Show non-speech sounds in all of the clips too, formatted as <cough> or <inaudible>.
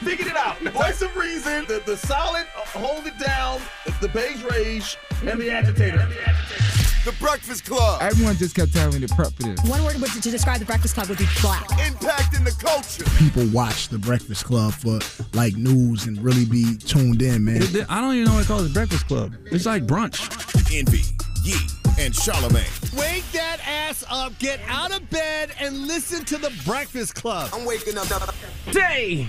figured it out. Voice of reason, the, the solid, uh, hold it down, the beige rage, and the agitator. The Breakfast Club. Everyone just kept telling me to prep for this. One word would- to describe the Breakfast Club would be black. Impacting the culture. people watch the Breakfast Club for like news and really be tuned in, man. I don't even know what call calls Breakfast Club. It's like brunch. Envy, Yee, and Charlamagne. Wake that ass up, get out of bed, and listen to the Breakfast Club. I'm waking up. Day.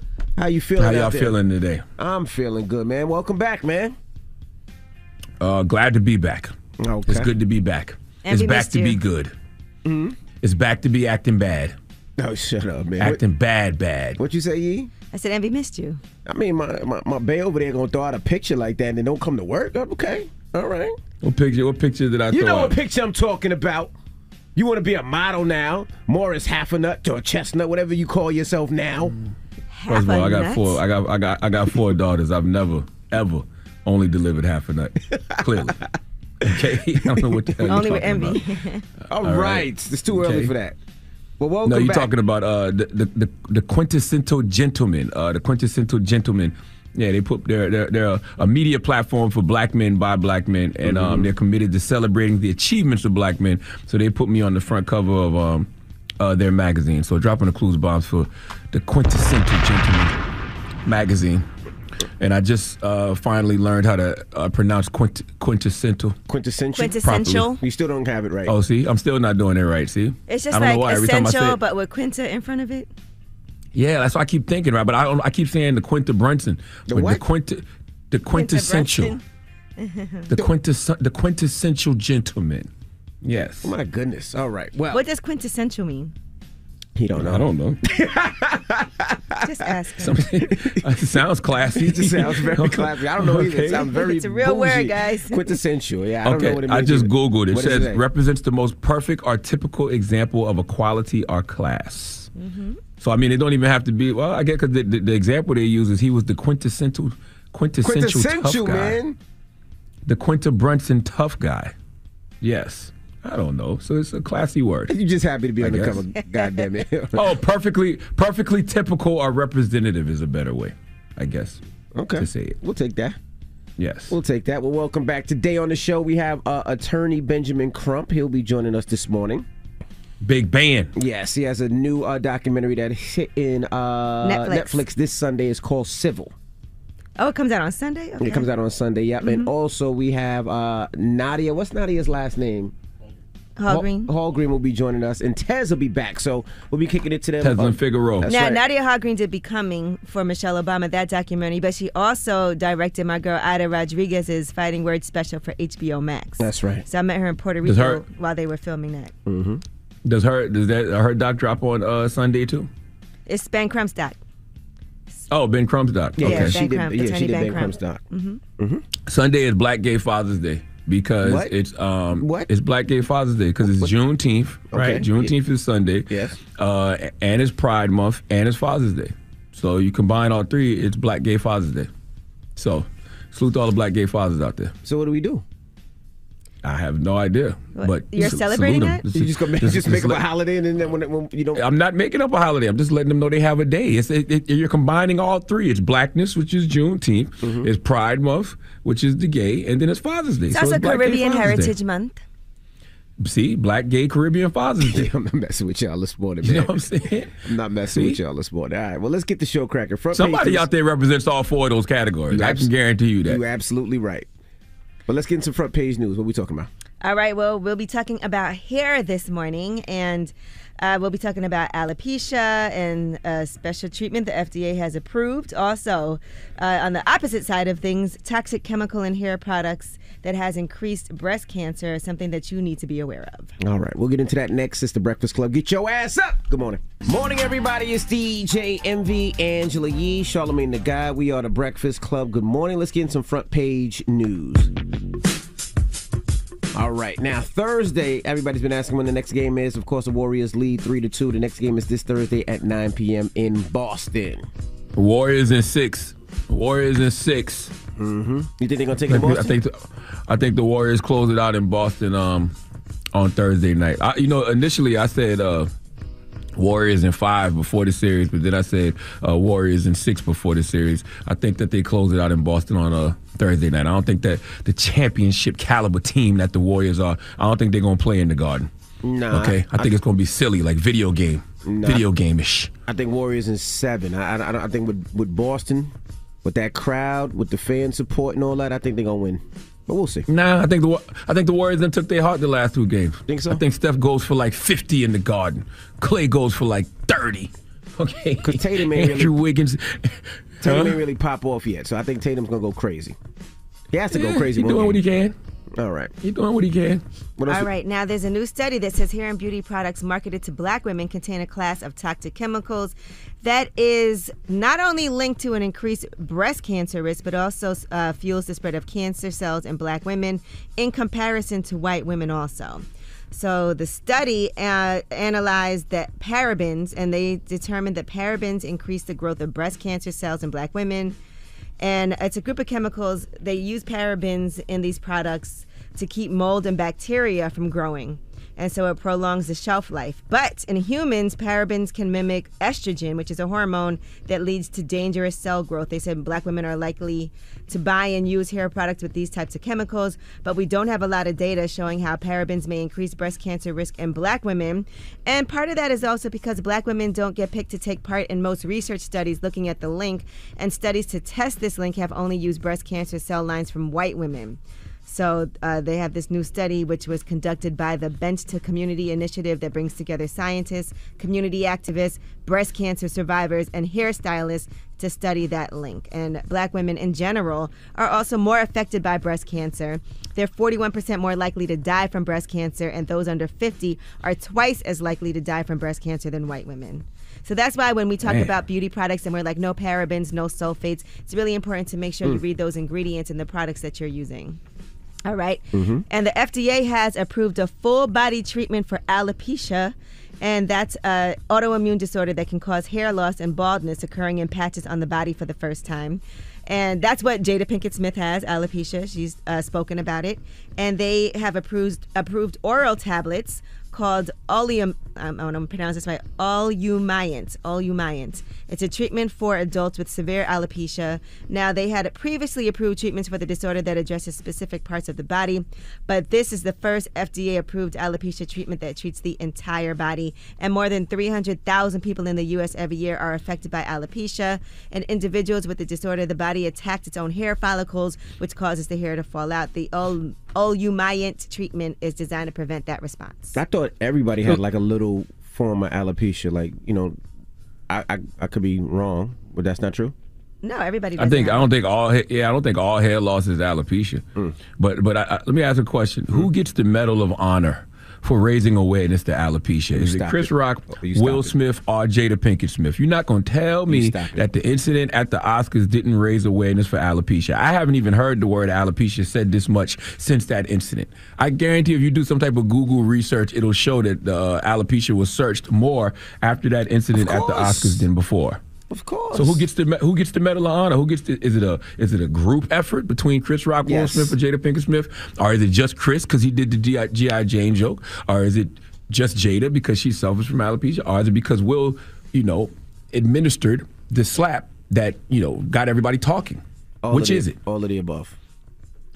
How you feeling? How out y'all there? feeling today? I'm feeling good, man. Welcome back, man. Uh, glad to be back. Okay. It's good to be back. And It's back to you. be good. Mm-hmm. It's back to be acting bad. Oh, shut up, man. What, Acting bad, bad. what you say, Yee? I said Envy missed you. I mean, my, my, my bae over there gonna throw out a picture like that and then don't come to work? Uh, okay. All right. What picture? What picture did I You throw know up? what picture I'm talking about. You want to be a model now, Morris half a nut or a chestnut, whatever you call yourself now. Mm. First of all, I got a four. I got I got I got four daughters. I've never ever only delivered half a nut. Clearly. <laughs> Okay. <laughs> I don't know what the hell you're Only with talking Envy. about. <laughs> All All right. right. It's too early for that. Well, welcome No, you're back. talking about uh, the, the the the quintessential gentleman. Uh, the quintessential gentleman. Yeah, they put they're they're, they're a, a media platform for black men by black men, and Mm-hmm. um, they're committed to celebrating the achievements of black men. So they put me on the front cover of um, uh, their magazine. So dropping the clues bombs for the quintessential gentleman magazine. And I just uh, finally learned how to uh, pronounce quint- quintessential. quintessential. Quintessential. You still don't have it right. Oh, see, I'm still not doing it right. See, It's I just don't know like why. Every time I say essential, it- but with Quinta in front of it. Yeah, that's what I keep thinking, right? But I don't, I keep saying the Quinta Brunson. The But what? The Quinta, <laughs> the quintessential, the quintes, the quintessential gentleman. Yes. Oh my goodness. All right. Well, What does quintessential mean? He don't know. I don't know. <laughs> Just ask. Uh, <laughs> it sounds classy. It just sounds very classy. I don't know either. It sounds very It's a real word, bougie. guys. <laughs> Quintessential. Yeah, I don't okay, know what it means. I just either. googled it. It What does says say? represents the most perfect or typical example of a quality or class. Mm-hmm. So I mean, it don't even have to be. Well, I guess because the, the, the example they use is he was the quintessential, quintessential, quintessential, tough guy. man. The Quinta Brunson tough guy. Yes. I don't know. So it's a classy word. <laughs> You just happy to be I on the cover. God damn it. <laughs> Oh, perfectly perfectly typical or representative is a better way, I guess. okay. To say it. We'll take that. Yes. We'll take that. Well, welcome back. Today on the show, we have uh, attorney Benjamin Crump. He'll be joining us this morning. Big band. Yes, he has a new uh, documentary that hit in uh, Netflix. Netflix this Sunday. It's called Civil. Oh, it comes out on Sunday. Okay. It comes out on Sunday. Yep. And also we have uh, Nadia. What's Nadia's last name? Hallgren. Hall Green will be joining us, and Tez will be back. So we'll be kicking it to them. Tezlyn uh, Figaro. That's now, right. Nadia Hallgren did Becoming for Michelle Obama, that documentary, but she also directed my girl Aida Rodriguez's Fighting Words special for HBO Max. That's right. So I met her in Puerto Rico her- while they were filming that. Does her does that her doc drop on uh, Sunday too? It's Ben Crump's doc. Oh, Ben Crump's doc. Yeah, okay. Ben she did. Crump, yeah, she did Ben Ben Crump's Crump. doc. Sunday is Black Gay Father's Day because What? it's um What? it's Black Gay Father's Day because it's Juneteenth, right? Okay. Juneteenth is Sunday. Yes. Uh, and it's Pride Month and it's Father's Day. So you combine all three, it's Black Gay Father's Day. So salute to all the Black gay fathers out there. So what do we do? I have no idea, What? but You're s- celebrating salute 'em. that? You just gonna make, Just- just make just up a holiday, and then when, when you don't. I'm not making up a holiday. I'm just letting them know they have a day. It's it, it, you're combining all three. It's Blackness, which is Juneteenth. Mm-hmm. It's Pride Month, which is the gay, and then it's Father's Day. It's So also Black Gay Caribbean Father's Day. Heritage Month. See, Black Gay Caribbean Father's <laughs> Day. I'm not messing with y'all this morning, You man. know what I'm saying? <laughs> I'm not messing See? with y'all this morning. All right, well, let's get the show cracking. Front Somebody news. out there represents all four of those categories. You I abs- can guarantee you that. You're absolutely right. But let's get into front page news. What we talking about? All right, well, we'll be talking about hair this morning, and uh, we'll be talking about alopecia and uh, special treatment the FDA has approved. Also, uh, on the opposite side of things, toxic chemical in hair products that has increased breast cancer is something that you need to be aware of. All right, we'll get into that next. It's the Breakfast Club. Get your ass up. Good morning. Morning, everybody. It's DJ Envy, Angela Yee, Charlamagne tha God. We are the Breakfast Club. Good morning. Let's get in some front page news. All right, now Thursday, everybody's been asking when the next game is. Of course, the Warriors lead three to two. The next game is this Thursday at 9 p.m. in Boston. Warriors in six. Warriors in six. You think they're gonna take it I think, I think the, I think the Warriors close it out in Boston um, on Thursday night. I, you know, initially I said uh, Warriors in five before the series, but then I said uh, Warriors in six before the series. I think that they close it out in Boston on uh, Thursday night. I don't think that the championship caliber team that the Warriors are. I don't think they're gonna play in the Garden. Nah, Okay, I think it's gonna be silly, like video game, video game ish. I think Warriors in seven. I, I, I think with, with Boston, with that crowd, with the fan support and all that, I think they're gonna win. But we'll see. Nah, I think the I think the Warriors then took their heart the last two games. Think so? I think Steph goes for like fifty in the Garden. Clay goes for like thirty. Okay, 'Cause Tatum ain't Andrew Wiggins. Tatum Huh? ain't really pop off yet, so I think Tatum's gonna go crazy. He has to go crazy. He one doing what he can. All right. He doing what he can. What else? All right, now there's a new study that says hair and beauty products marketed to black women contain a class of toxic chemicals that is not only linked to an increased breast cancer risk, but also uh, fuels the spread of cancer cells in black women in comparison to white women, also. So the study uh, analyzed that parabens, and they determined that parabens increase the growth of breast cancer cells in black women and it's a group of chemicals. They use parabens in these products to keep mold and bacteria from growing. And so it prolongs the shelf life. But in humans, parabens can mimic estrogen, which is a hormone that leads to dangerous cell growth. They said black women are likely to buy and use hair products with these types of chemicals, but we don't have a lot of data showing how parabens may increase breast cancer risk in black women. And part of that is also because black women don't get picked to take part in most research studies looking at the link, and studies to test this link have only used breast cancer cell lines from white women. So uh, they have this new study, which was conducted by the Bench to Community Initiative that brings together scientists, community activists, breast cancer survivors, and hairstylists to study that link. And black women in general are also more affected by breast cancer. They're 41% more likely to die from breast cancer, and those under 50 are twice as likely to die from breast cancer than white women. So that's why when we talk Man. about beauty products and we're like no parabens, no sulfates, it's really important to make sure you read those ingredients in the products that you're using. All right. And the FDA has approved a full body treatment for alopecia. And that's an autoimmune disorder that can cause hair loss and baldness occurring in patches on the body for the first time. And that's what Jada Pinkett Smith has, alopecia. She's uh, spoken about it. And they have approved approved oral tablets called Oleum, um, I want to pronounce this right, Olumiant. Olumiant. It's a treatment for adults with severe alopecia. Now, they had previously approved treatments for the disorder that addresses specific parts of the body, but this is the first FDA approved alopecia treatment that treats the entire body. And more than 300,000 people in the U.S. every year are affected by alopecia. And individuals with the disorder, the body attacks its own hair follicles, which causes the hair to fall out. The Ol- Olumiant treatment is designed to prevent that response. I thought everybody had like a little form of alopecia. Like you know, I I, I could be wrong, but that's not true. No, everybody. I Doesn't think I don't think all ha- yeah I don't think all hair loss is alopecia. Mm. But but I, I, let me ask a question: Who gets the Medal of Honor for raising awareness to alopecia? Is it Chris it. Rock, Oh, you Will it. Smith, or Jada Pinkett Smith? You're not going to tell me that the incident at the Oscars didn't raise awareness for alopecia. I haven't even heard the word alopecia said this much since that incident. I guarantee if you do some type of Google research, it'll show that uh, alopecia was searched more after that incident at the. Oscars than before. Of course. So who gets the who gets the Medal of Honor? Who gets the, is it a is it a group effort between Chris Rock, Will Yes. Smith, and Jada Pinkett Smith, or is it just Chris because he did the GI, GI Jane joke, or is it just Jada because she suffers from alopecia, or is it because Will, you know, administered the slap that you know got everybody talking? All Which the- is it? All of the above.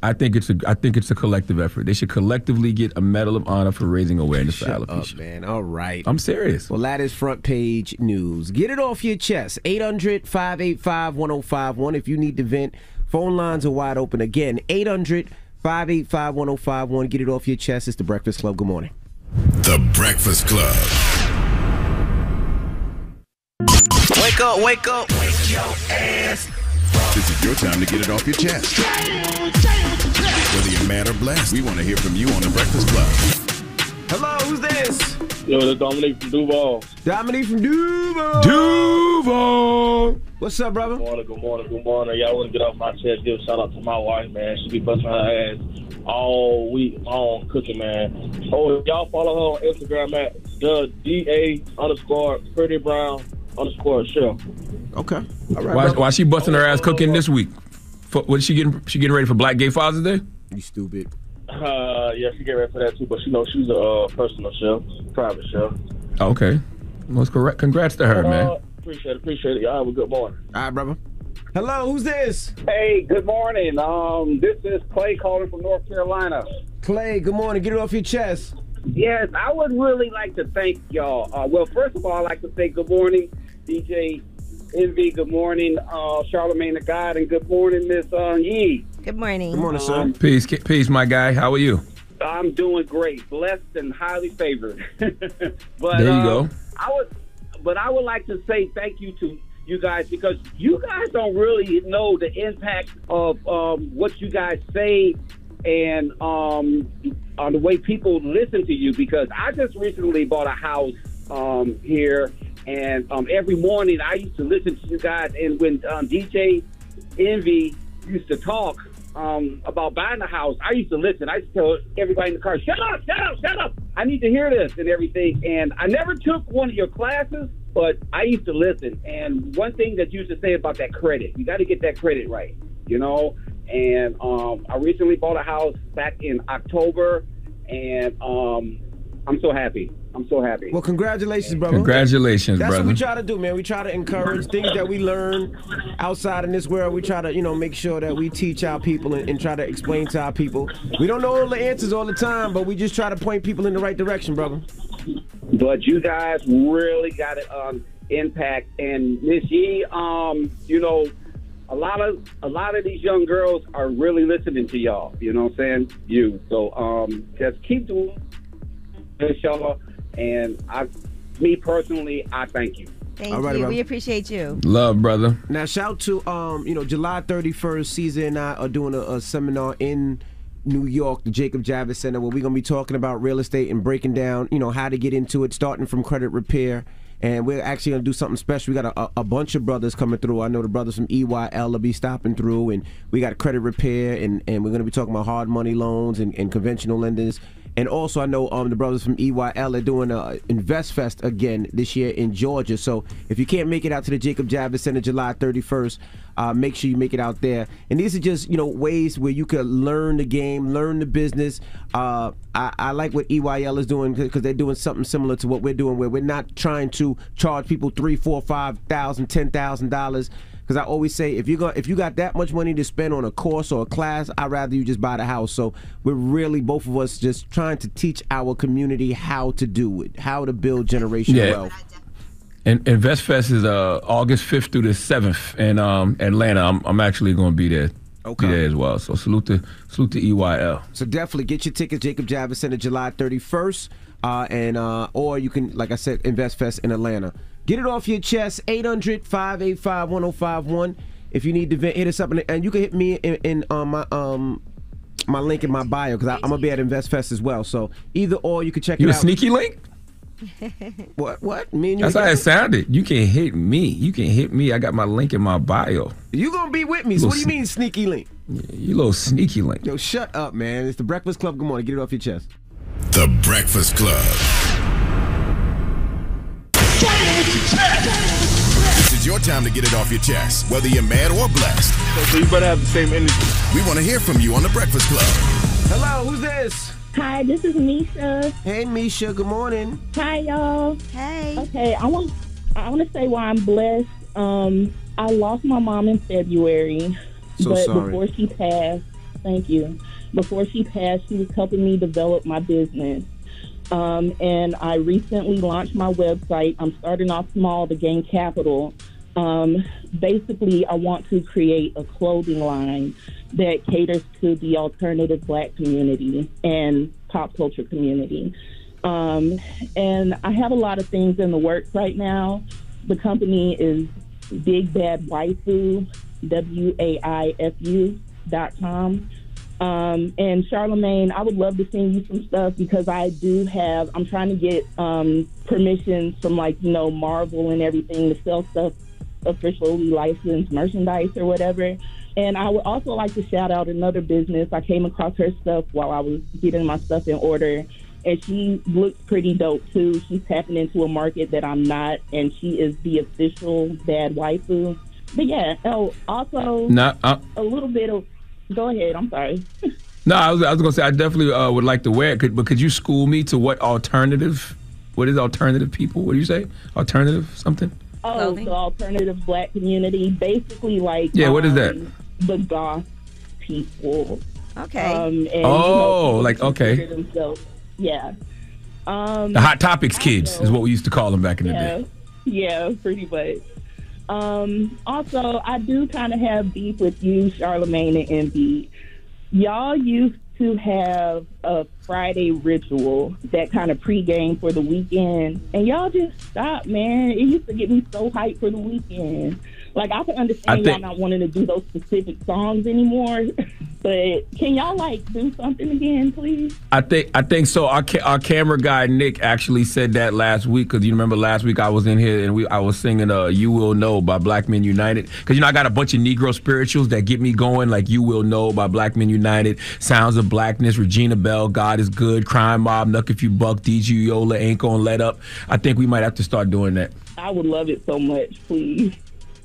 I think it's a I think it's a collective effort. They should collectively get a Medal of Honor for raising awareness for Shut up, alopecia. man. All right. I'm serious. Well, that is front page news. Get it off your chest. 800 585 1051 if you need to vent. Phone lines are wide open again. 800 585 1051. Get it off your chest. It's the Breakfast Club. Good morning. The Breakfast Club. Wake up, wake up. This is your time to get it off your chest. Whether you're mad or blessed, we want to hear from you on The Breakfast Club. Hello, who's this? Yo, this Dominique from Duval. Dominique from Duval. Duval. What's up, brother? Good morning, good morning, good morning. Y'all want to get off my chest, give a shout out to my wife, man. She be busting her ass all week long cooking, man. Oh, y'all follow her on Instagram at the DA underscore Pretty Brown underscore Chef. Okay. All right. Why, brother. why she busting her ass cooking this week? For, what is she getting? She getting ready for Black Gay Father's Day? You stupid. Uh, yeah, she get ready for that too, but she knows she's a uh, personal chef, private chef. Okay. most correct. Congrats to her, Uh, man. appreciate it, appreciate it. Y'all have a good morning. All right, brother. Hello, who's this? Hey, good morning. Um, this is Clay calling from North Carolina. Clay, good morning. Get it off your chest. Yes, I would really like to thank y'all. Uh, well, first of all, I'd like to say good morning, DJ Envy. Good morning, uh, Charlamagne tha God, and good morning, Miss uh, Yee. Good morning. Good morning, sir. Peace, peace, my guy. How are you? I'm doing great, blessed and highly favored. <laughs> but There you um, go. I would, but I would like to say thank you to you guys because you guys don't really know the impact of um, what you guys say and um, on the way people listen to you. Because I just recently bought a house um, here, and um, every morning I used to listen to you guys. And when um, DJ Envy used to talk um, about buying a house, I used to listen. I used to tell everybody in the car, "Shut up, shut up, shut up! I need to hear this and everything." And I never took one of your classes, but I used to listen. And one thing that you used to say about that credit, you got to get that credit right, you know. And um, I recently bought a house back in October, and um, I'm so happy. I'm so happy. Well, congratulations, brother. Congratulations, That's brother. what we try to do, man. We try to encourage things that we learn outside in this world. We try to, you know, make sure that we teach our people and, and try to explain to our people. We don't know all the answers all the time, but we just try to point people in the right direction, brother. but you guys really got it um impact and Miss Yee, um, you know, a lot of a lot of these young girls are really listening to y'all, you know what I'm saying? You. So um just keep doing this y'all and I me personally, I thank you. Thank All right, you. brother. We appreciate you. Love, brother. Now, shout to um, you know, July 31st, Caesar and I are doing a, a seminar in New York, the Jacob Javits Center, where we're gonna be talking about real estate and breaking down, you know, how to get into it, starting from credit repair. And we're actually gonna do something special. We got a, a, a bunch of brothers coming through. I know the brothers from EYL will be stopping through, and we got credit repair, and, and we're gonna be talking about hard money loans and, and conventional lenders. And also, I know um, the brothers from EYL are doing a Invest Fest again this year in Georgia. So if you can't make it out to the Jacob Javits Center July 31st, uh, make sure you make it out there. And these are just you know ways where you could learn the game, learn the business. Uh, I, I like what EYL is doing because they're doing something similar to what we're doing, where we're not trying to charge people three, four, five thousand, ten thousand dollars. Because I always say, if you got if you got that much money to spend on a course or a class, I'd rather you just buy the house. So we're really both of us just trying to teach our community how to do it, how to build generational Yeah. wealth. And InvestFest is uh, August 5th through the 7th in um, Atlanta. I'm, I'm actually going to be there. Okay. Be there as well. So salute to salute to EYL. So definitely get your tickets, Jacob Javits Center, July 31st, uh, and uh, or you can, like I said, Invest Fest in Atlanta. Get it off your chest, 800-585-1051. If you need to vent, hit us up, and, and you can hit me in, in uh, my um my link in my bio because I'm gonna be at Invest Fest as well. So either or, you can check You it a out. sneaky link? <laughs> What? What? Me and you. That's how it sounded. You can hit me. You can hit me. I got my link in my bio. You gonna be with me? So what do you mean sneaky link? You little sneaky link. Yo, shut up, man. It's the Breakfast Club. Good morning. Get it off your chest. The Breakfast Club. This is your time to get it off your chest, whether you're mad or blessed. So you better have the same energy. We want to hear from you on The Breakfast Club. Hello, who's this? Hi, this is Misha. Hey, Misha. Good morning. Hi, y'all. Hey. Okay, I want I want to say why I'm blessed. Um, I lost my mom in February, So but sorry. before she passed, thank you. Before she passed, she was helping me develop my business. Um, and I recently launched my website. I'm starting off small to gain capital. Um, basically, I want to create a clothing line that caters to the alternative black community and pop culture community. Um, and I have a lot of things in the works right now. The company is Big Bad Waifu, W A I F U dot com. Um, and Charlamagne, I would love to send you some stuff because I do have, I'm trying to get um, permissions from like, you know, Marvel and everything to sell stuff, officially licensed merchandise or whatever. And I would also like to shout out another business. I came across her stuff while I was getting my stuff in order. And she looks pretty dope too. She's tapping into a market that I'm not, and she is the official bad waifu. But yeah, oh, also Nah, uh, a little bit of. Go ahead. I'm sorry. <laughs> no, I was, I was gonna say I definitely uh, would like to wear it. Could, but could you school me to what alternative? What is alternative people? What do you say? Alternative something? Oh, the alternative black community, basically like Yeah, what is that? um, The goth people. Okay. Um, and, you Oh, know, like, okay. themselves- Yeah. Um, The Hot Topics kids is what we used to call them back in the day. yeah, pretty much. Um, also, I do kind of have beef with you, Charlamagne and Envy. Y'all used to have a Friday ritual that kind of pregame for the weekend, and y'all just stopped, man. It used to get me so hyped for the weekend. Like I can understand I think- y'all not wanting to do those specific songs anymore, <laughs> but can y'all like do something again, please? I think I think so. Our ca- our camera guy Nick actually said that last week because you remember last week I was in here and we I was singing uh "You Will Know" by Black Men United because you know I got a bunch of Negro spirituals that get me going like "You Will Know" by Black Men United, "Sounds of Blackness," Regina Belle, "God Is Good," "Crime Mob," "Knuck If You Buck," DJ Yola, "Ain't Gonna Let Up." I think we might have to start doing that. I would love it so much, please.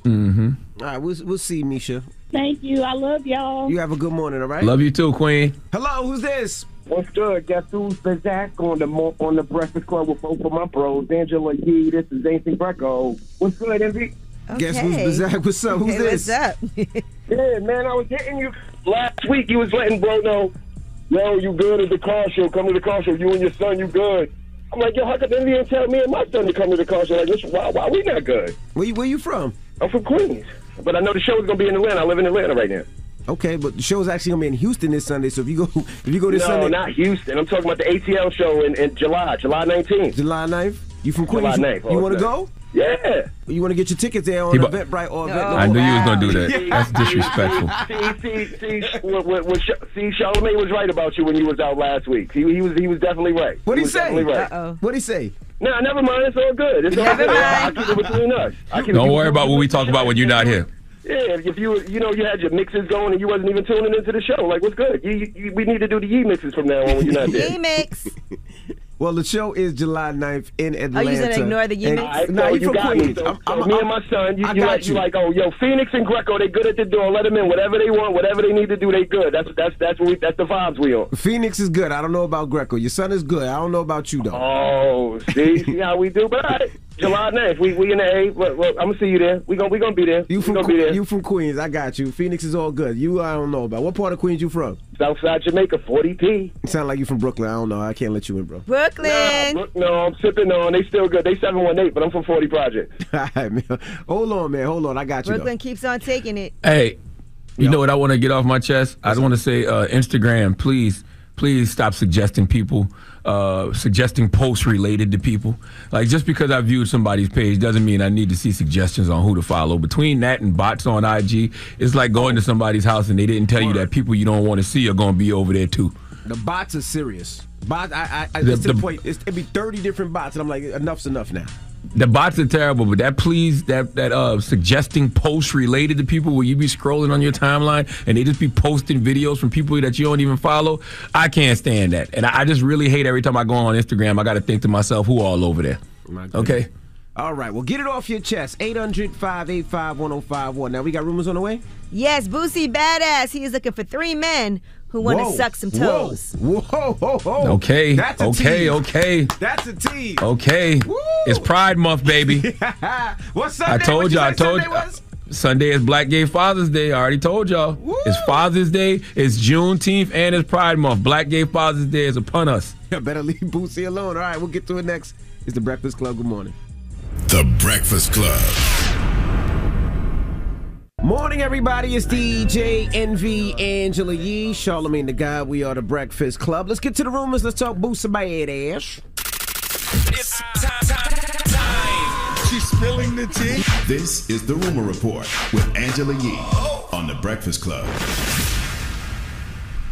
Mm-hmm. All right, we'll, we'll see, Misha. Thank you. I love y'all. You have a good morning, all right? Love you too, Queen. Hello, who's this? What's good? Guess who's the Zach on the on the Breakfast Club with both of my bros, Angela Yee. This is Ainsley Greco. What's good, Envy? Guess who's Bazak? What's up? Who's Hey, this? what's up? <laughs> Yeah, man, I was hitting you last week. You was letting bro know, yo, you good at the car show. Come to the car show. You and your son, you good. I'm like, yo, how come Envy didn't tell me and my son to come to the car show? Like, this, why, why we not good? Where you, where you from? Oh, I'm from Queens, but I know the show is gonna be in Atlanta. I live in Atlanta right now. Okay, but the show is actually gonna be in Houston this Sunday. So if you go, <laughs> if you go this no, Sunday, not Houston. I'm talking about the ATL show in, in July, July 19th. July 9th. You from Queens? July 9th. you want to Oh, go? Yeah. You want to get your tickets there on He bu- Eventbrite or Event? I knew you was gonna do that. That's <laughs> disrespectful. see, see, see, what, what, what, see, Charlamagne was right about you when you was out last week. He, he was, he was definitely right. What'd he was say? Right. Uh-oh. What'd he say? Nah, never mind. It's all good. It's all Never good. mind. I keep it between us. I keep Don't worry about what we talk about when you're not here. Yeah, if if you you know you had your mixes going and you wasn't even tuning into the show, like what's good? You, you, we need to do the Yee mixes from now on when you're not <laughs> there. Remix. Well, the show is July 9th in Oh, Atlanta. you said ignore the And- Yemix? All right, Nah, so he you from got me. Queens. So, I'm- I'm- me I'm- and my son, you, I you got like, you you. like, oh, yo, Phoenix and Greco, they good at the door. Let them in. Whatever they want, whatever they need to do, they good. That's that's that's what we, that's the vibes we on. Phoenix is good. I don't know about Greco. Your son is good. I don't know about you though. Oh, see, see how we do. But all right, July 9th, we we in the A. Well, well, I'm gonna see you there. We gonna we gonna be there. You from gonna be there. you from Queens? I got you. Phoenix is all good. You I don't know about. What part of Queens you from? Southside Jamaica, 40p. You sound like you from Brooklyn. I don't know. I can't let you in, bro. Brooklyn. Look, no, I'm sipping on. They still good. They 718, but I'm from 40 Project. <laughs> All right, man. Hold on, man. Hold on. I got you. Brooklyn keeps on taking it. Hey, you know what I want to get off my chest? I just want to say, uh, Instagram, please, please stop suggesting people, uh, suggesting posts related to people. Like just because I viewed somebody's page doesn't mean I need to see suggestions on who to follow. Between that and bots on IG, it's like going to somebody's house and they didn't tell you that people you don't want to see are going to be over there too. The bots are serious. Bots. I. I. I The- it's to the the- point. It's, it'd be thirty different bots, and I'm like, enough's enough now. The bots are terrible, but that please that that uh suggesting posts related to people where you be scrolling on your timeline and they just be posting videos from people that you don't even follow. I can't stand that, and I, I just really hate every time I go on Instagram. I got to think to myself, who all over there? Okay. All right. Well, get it off your chest. 800 585 1051. Now, we got rumors on the way? Yes, Boosie Badass. He is looking for three men who want to suck some toes. Whoa, whoa, whoa. Okay. That's a okay. tease. Okay. That's a tease. Okay. Woo. It's Pride Month, baby. <laughs> What's Sunday? I told What you. I told you. was? Sunday is Black Gay Father's Day. I already told y'all. It's Father's Day. It's Juneteenth, and it's Pride Month. Black Gay Father's Day is upon us. <laughs> You better leave Boosie alone. All right, we'll get to it next. It's the Breakfast Club. Good morning. The Breakfast Club. Morning, everybody. It's DJ Envy Angela Yee, Charlamagne tha God. We are the Breakfast Club. Let's get to the rumors. Let's talk boost some ass. It's time, time, time. She's spilling the tea. This is the Rumor Report with Angela Yee on the Breakfast Club.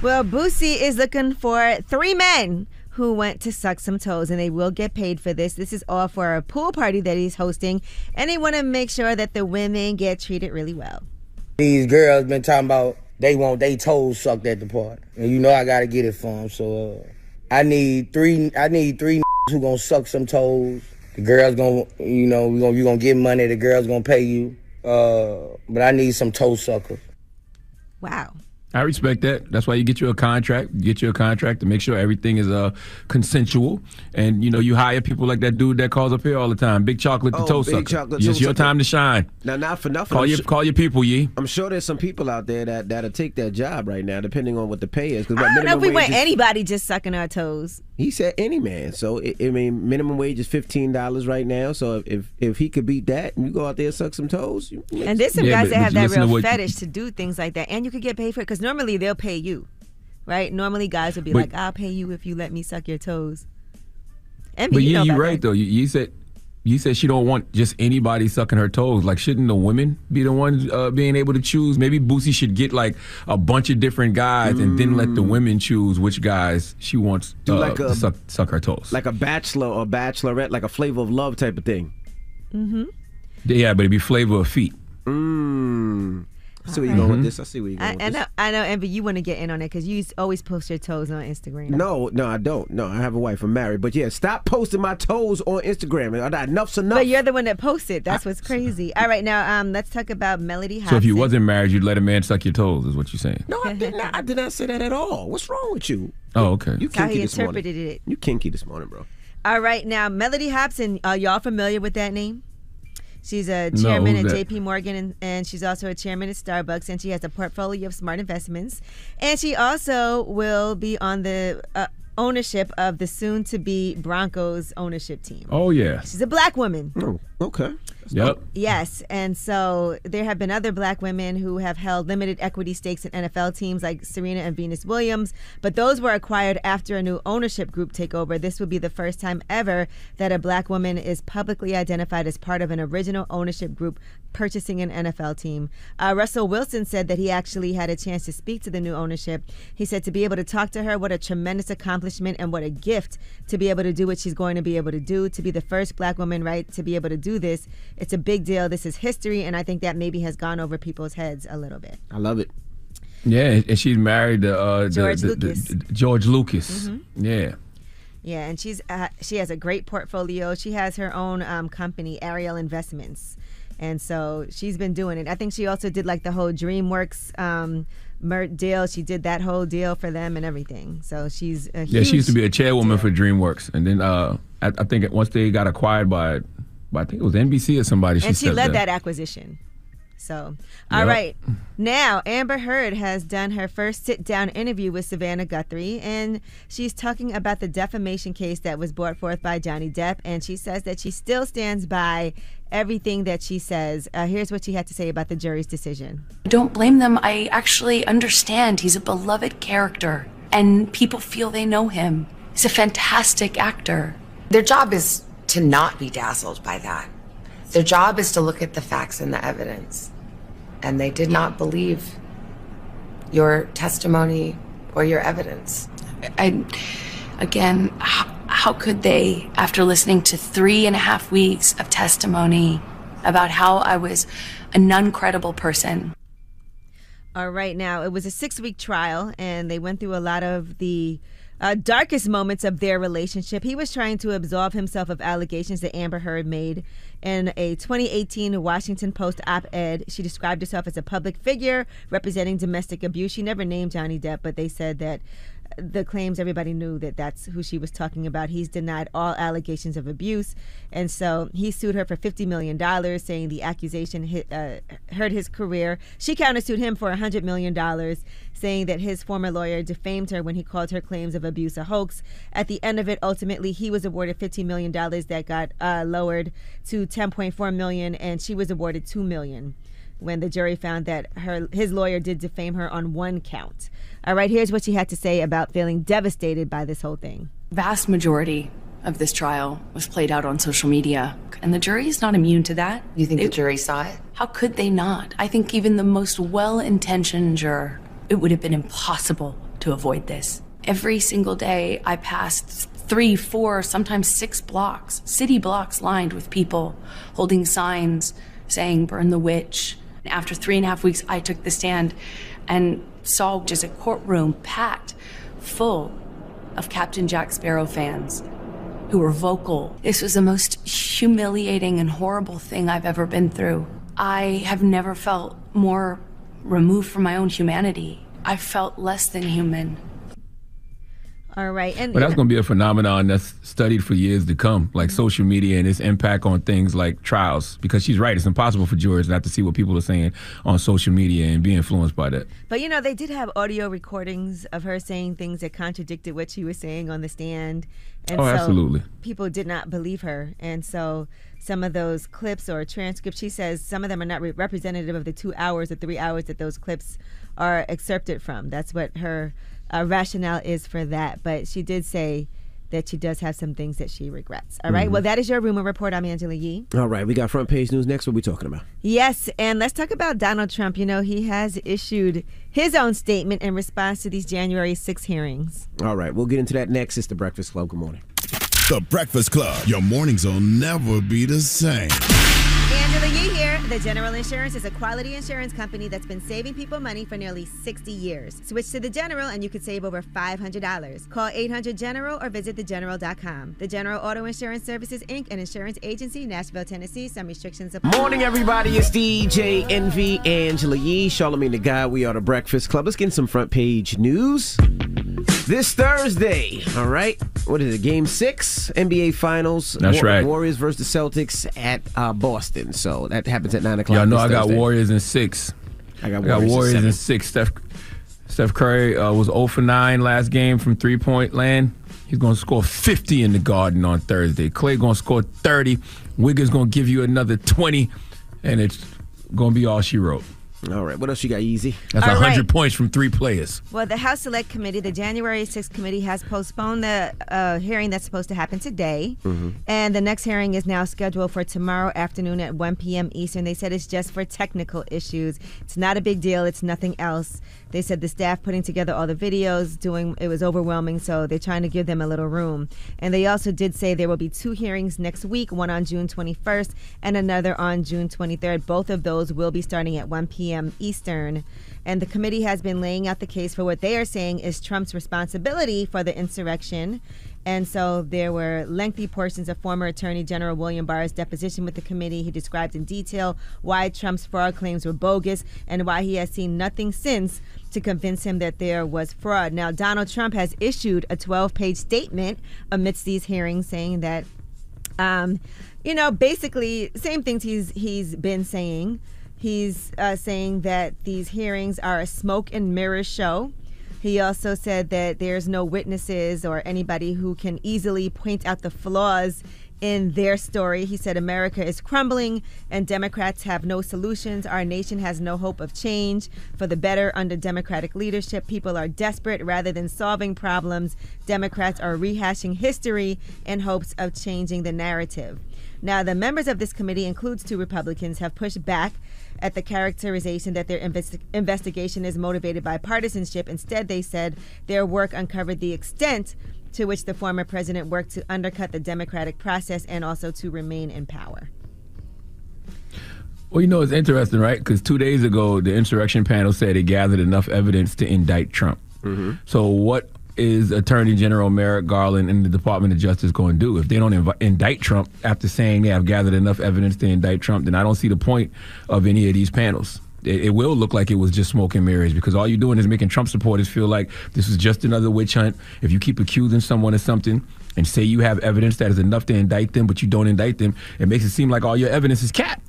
Well, Boosie is looking for three men who went to suck some toes, and they will get paid for this. This is all for a pool party that he's hosting, and they want to make sure that the women get treated really well. These girls been talking about they want they toes sucked at the party, and you know I gotta get it for them. So uh, I need three. I need three <laughs> who gonna suck some toes. The girls gonna, you know, we gonna you gonna get money. The girls gonna pay you. Uh, but I need some toe suckers. Wow. I respect that. That's why you get you a contract. You get you a contract to make sure everything is uh consensual, and you know you hire people like that dude that calls up here all the time, Big Chocolate the Oh, Toe Big Sucker. Chocolate It's your time to shine. Now, not for nothing. Call I'm your su- call your people, Yee. I'm sure there's some people out there that that'll take that job right now, depending on what the pay is. 'Cause I what don't know if we wage want is- anybody just sucking our toes. He said any man. So I, I mean, minimum wage is fifteen dollars right now. So if if he could beat that, and you go out there and suck some toes. You, And there's some Yeah, guys but- that have that listen to real what- fetish to do things like that, and you could get paid for it because normally they'll pay you, right? Normally guys would be But- like, "I'll pay you if you let me suck your toes." And But you yeah, you're about right though. You, you said you said she don't want just anybody sucking her toes. Like, shouldn't the women be the ones uh, being able to choose? Maybe Boosie should get like a bunch of different guys and then let the women choose which guys she wants Do uh, like to a- suck suck her toes. like a bachelor or bachelorette, like a flavor of love type of thing. Mm-hmm. yeah, but it'd be flavor of feet. Mmm. I see where you're going with this. I see where you're I, going I with know, this. I know, Envy. You want to get in on it because you always post your toes on Instagram. No, no, I don't. No, I have a wife. I'm married. But yeah, stop posting my toes on Instagram. Enough's enough. But you're the one that posted. That's what's crazy. All right, now um, let's talk about Mellody Hobson. So if you wasn't married, you'd let a man suck your toes, is what you're saying? No, I did not. I did not say that at all. What's wrong with you? Oh, okay. You That's how kinky he this morning. interpreted it. You kinky this morning, bro. All right, now Mellody Hobson. Are y'all familiar with that name? She's a chairman who's at that? J.P. Morgan, and, and she's also a chairman at Starbucks, and she has a portfolio of smart investments. And she also will be on the uh, ownership of the soon-to-be Broncos ownership team. Oh yeah. She's a black woman. Oh, okay. Yep. Yes, and so there have been other black women who have held limited equity stakes in NFL teams like Serena and Venus Williams, but those were acquired after a new ownership group takeover. This would be the first time ever that a black woman is publicly identified as part of an original ownership group purchasing an NFL team. Uh, Russell Wilson said that he actually had a chance to speak to the new ownership. He said to be able to talk to her, what a tremendous accomplishment and what a gift to be able to do what she's going to be able to do, to be the first black woman, right, to be able to do this. It's a big deal. This is history, and I think that maybe has gone over people's heads a little bit. I love it. Yeah, and she's married to uh, George the- the- Lucas. the- George Lucas. Mhm. Yeah. Yeah, and she's uh, she has a great portfolio. She has her own um, company, Ariel Investments, and so she's been doing it. I think she also did like the whole DreamWorks um, deal. She did that whole deal for them and everything. So she's a Yeah, she used to be a chairwoman for DreamWorks, and then uh, I, I think once they got acquired by, by I think it was NBC or somebody, she and she stepped led that acquisition. So, all Yep. right. Now, Amber Heard has done her first sit down interview with Savannah Guthrie, and she's talking about the defamation case that was brought forth by Johnny Depp. And she says that she still stands by everything that she says. Uh, here's what she had to say about the jury's decision. I don't blame them. I actually understand he's a beloved character and people feel they know him. He's a fantastic actor. Their job is to not be dazzled by that. Their job is to look at the facts and the evidence. And they did not believe your testimony or your evidence. I, again, how, how could they, after listening to three and a half weeks of testimony about how I was a non credible person, All right, now it was a six week trial, and they went through a lot of the uh, darkest moments of their relationship. He was trying to absolve himself of allegations that Amber Heard made in a 2018 Washington Post op ed. She described herself as a public figure representing domestic abuse. She never named Johnny Depp, but they said that the claims everybody knew that that's who she was talking about. He's denied all allegations of abuse, and so he sued her for fifty million dollars, saying the accusation hit, uh, hurt his career. She countersued him for hundred million dollars, saying that his former lawyer defamed her when he called her claims of abuse a hoax. At the end of it, ultimately, he was awarded fifteen million dollars that got uh, lowered to ten point four million, and she was awarded two million. When the jury found that her his lawyer did defame her on one count. All right, here's what she had to say about feeling devastated by this whole thing. Vast majority of this trial was played out on social media, and the jury is not immune to that. You think the jury saw it? How could they not? I think even the most well intentioned juror, it would have been impossible to avoid this. Every single day, I passed three, four, sometimes six blocks, city blocks lined with people holding signs saying, Burn the witch. After three and a half weeks, I took the stand and saw just a courtroom packed full of Captain Jack Sparrow fans who were vocal. This was the most humiliating and horrible thing I've ever been through. I have never felt more removed from my own humanity. I felt less than human. All right, and But that's going to be a phenomenon that's studied for years to come, like mm-hmm. social media and its impact on things like trials. Because she's right, it's impossible for jurors not to see what people are saying on social media and be influenced by that. But you know, they did have audio recordings of her saying things that contradicted what she was saying on the stand. And Oh, so absolutely. People did not believe her. And so some of those clips or transcripts, she says some of them are not re- representative of the two hours or three hours that those clips are excerpted from. That's what her uh, rationale is for that. But she did say that she does have some things that she regrets. All right? Mhm. Well, that is your rumor report. I'm Angela Yee. All right, we got front page news next. What we talking about? Yes, and let's talk about Donald Trump. You know, he has issued his own statement in response to these January 6 hearings. All right, we'll get into that next. It's the Breakfast Club. Good morning. The Breakfast Club. Your mornings will never be the same. Angela Yee here. The General Insurance is a quality insurance company that's been saving people money for nearly 60 years. Switch to the General and you could save over $500. Call 800 General or visit thegeneral.com. The General Auto Insurance Services Inc., an insurance agency, Nashville, Tennessee. Some restrictions apply. Morning, everybody. It's DJ Envy, Angela Yee, Charlamagne tha God. We are the Breakfast Club. Let's get some front page news. This Thursday, all right. What is it? Game six, NBA Finals. That's right. Warriors versus the Celtics at uh, Boston. So that happens at nine o'clock. Y'all know I got Thursday. Warriors in six. I got I got Warriors in Warriors six. Steph, Steph Curry uh, was 0 for 9 last game from three point land. He's going to score 50 in the Garden on Thursday. Clay going to score 30. Wiggins going to give you another 20, and it's going to be all she wrote. All right. What else you got, Easy? That's All 100 right. points from three players. Well, the House Select Committee, the January 6th committee, has postponed the uh, hearing that's supposed to happen today. And the next hearing is now scheduled for tomorrow afternoon at 1 p.m. Eastern. They said it's just for technical issues. It's not a big deal. It's nothing else. They said the staff putting together all the videos, doing it was overwhelming, so they're trying to give them a little room. And they also did say there will be two hearings next week, one on June 21st and another on June 23rd. Both of those will be starting at 1 p.m. Eastern. And the committee has been laying out the case for what they are saying is Trump's responsibility for the insurrection. And so there were lengthy portions of former Attorney General William Barr's deposition with the committee. He described in detail why Trump's fraud claims were bogus and why he has seen nothing since to convince him that there was fraud. Now, Donald Trump has issued a 12 page statement amidst these hearings saying that um, you know, basically same things he's he's been saying. He's uh, saying that these hearings are a smoke and mirrors show. He also said that there's no witnesses or anybody who can easily point out the flaws in their story. He said America is crumbling and Democrats have no solutions. Our nation has no hope of change for the better under Democratic leadership. People are desperate rather than solving problems. Democrats are rehashing history in hopes of changing the narrative. Now, the members of this committee includes two Republicans have pushed back at the characterization that their investi- investigation is motivated by partisanship. Instead, they said their work uncovered the extent to which the former president worked to undercut the democratic process and also to remain in power. Well, you know, it's interesting, right? Because two days ago, the insurrection panel said it gathered enough evidence to indict Trump. Mm-hmm. So, what is Attorney General Merrick Garland and the Department of Justice going to do? If they don't invi- indict Trump after saying they have gathered enough evidence to indict Trump, then I don't see the point of any of these panels. It, it will look like it was just smoke and mirrors because all you're doing is making Trump supporters feel like this is just another witch hunt. If you keep accusing someone of something and say you have evidence that is enough to indict them, but you don't indict them, it makes it seem like all your evidence is cat.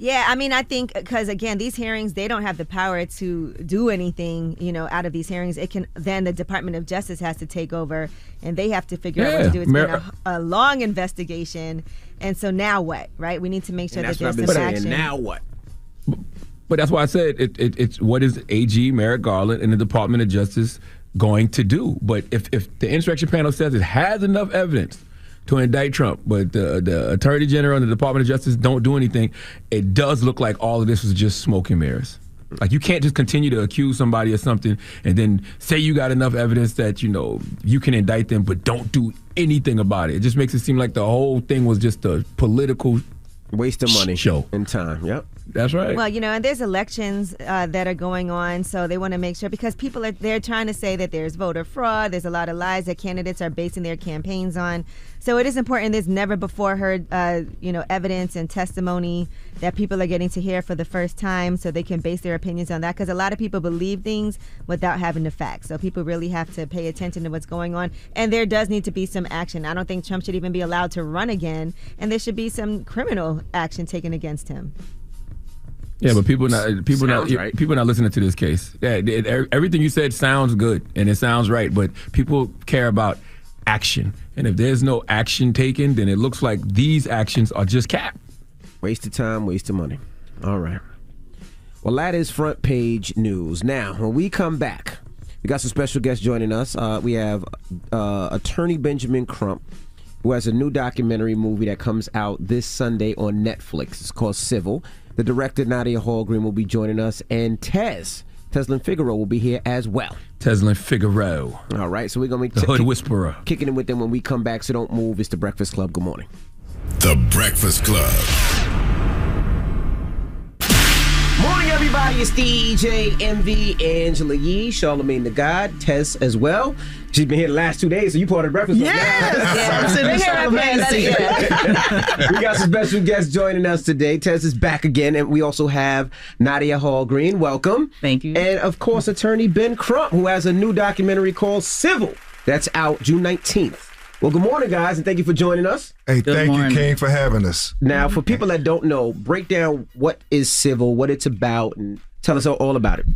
Yeah, I mean, I think uh, because again, these hearings they don't have the power to do anything, you know, out of these hearings. It can then the Department of Justice has to take over, and they have to figure out what to do. It's Mer- been a, a long investigation, and so now what, right? We need to make sure And that there's some been action. saying. Now what? But that's why I said it, it, it's what is AG Merrick Garland and the Department of Justice going to do? But if, if the insurrection panel says it has enough evidence to indict Trump, but the, the Attorney General and the Department of Justice don't do anything, it does look like all of this was just smoke and mirrors. Like you can't just continue to accuse somebody of something and then say you got enough evidence that you know you can indict them, but don't do anything about it. It just makes it seem like the whole thing was just a political waste of money show and time. Yep, that's right. Well, you know, and there's elections uh, that are going on, so they want to make sure because people are they're trying to say that there's voter fraud. There's a lot of lies that candidates are basing their campaigns on. So it is important. There's never before heard, uh, you know, evidence and testimony that people are getting to hear for the first time, so they can base their opinions on that. Because a lot of people believe things without having the facts. So people really have to pay attention to what's going on. And there does need to be some action. I don't think Trump should even be allowed to run again, and there should be some criminal action taken against him. Yeah, but people not people Sounds not right. people not listening to this case. Yeah, it- it- everything you said sounds good and it sounds right, but people care about action. And if there's no action taken, then it looks like these actions are just cap. Waste of time, waste of money. All right. Well, that is front page news. Now, when we come back, we got some special guests joining us. Uh, we have uh, attorney Benjamin Crump, who has a new documentary movie that comes out this Sunday on Netflix. It's called Civil. The director Nadia Hallgren will be joining us, and Tez Tezlyn Figaro will be here as well. Tezlyn Figaro. All right, so we're gonna be The Hood Whisperer. kicking it with them when we come back. So don't move. It's the Breakfast Club. Good morning. The Breakfast Club. Morning, everybody. It's DJ Envy Angela Yee, Charlamagne tha God, Tess as well. She's been here the last two days, so you part of the breakfast. Club now. Yes! I'm sitting in Charlamagne's seat. we got some special guests joining us today. Tess is back again, and we also have Nadia Hallgren. Welcome. Thank you. And of course, attorney Ben Crump, who has a new documentary called Civil. That's out June 19th. Well, good morning, guys, and thank you for joining us. Hey, thank you, King, for having us. Now, for people that don't know, break down what is Civil, what it's about, and tell us all- all about it.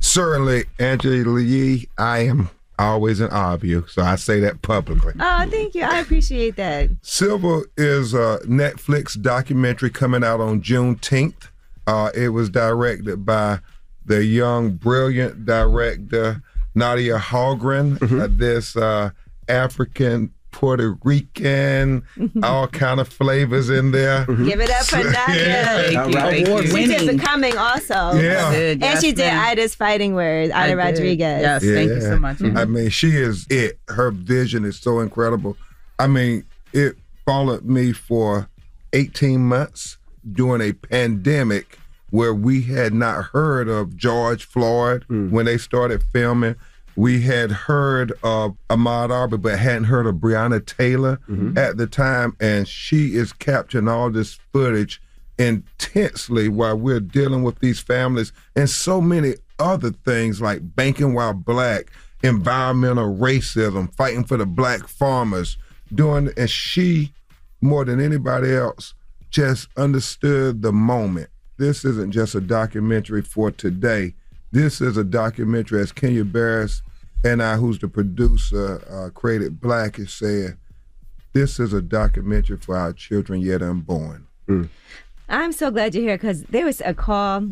Certainly, Angela Yee, I am always in awe of you, so I say that publicly. Oh, thank you. I appreciate that. Civil is a Netflix documentary coming out on Juneteenth. Uh, it was directed by the young, brilliant director Nadia Hallgren. Uh, this uh, African, Puerto Rican, mm-hmm. all kind of flavors in there. Mm-hmm. Give it up for Nadia. Yeah. Thank you, thank you. She did Becoming also. Yeah. Good, And yes, she did ma'am. Aida's Fighting Words, Aida. Rodriguez. Yes, thank you so much. I mean, she is it. Her vision is so incredible. I mean, it followed me for 18 months during a pandemic where we had not heard of George Floyd hmm. when they started filming. We had heard of Ahmaud Arbery, but hadn't heard of Breonna Taylor mm-hmm. at the time. And she is capturing all this footage intensely while we're dealing with these families and so many other things like banking while black, environmental racism, fighting for the black farmers, doing and she more than anybody else just understood the moment. This isn't just a documentary for today. This is a documentary, as Kenya Barris and I, who's the producer, uh, created Black, is saying, this is a documentary for our children yet unborn. I'm so glad you're here because there was a call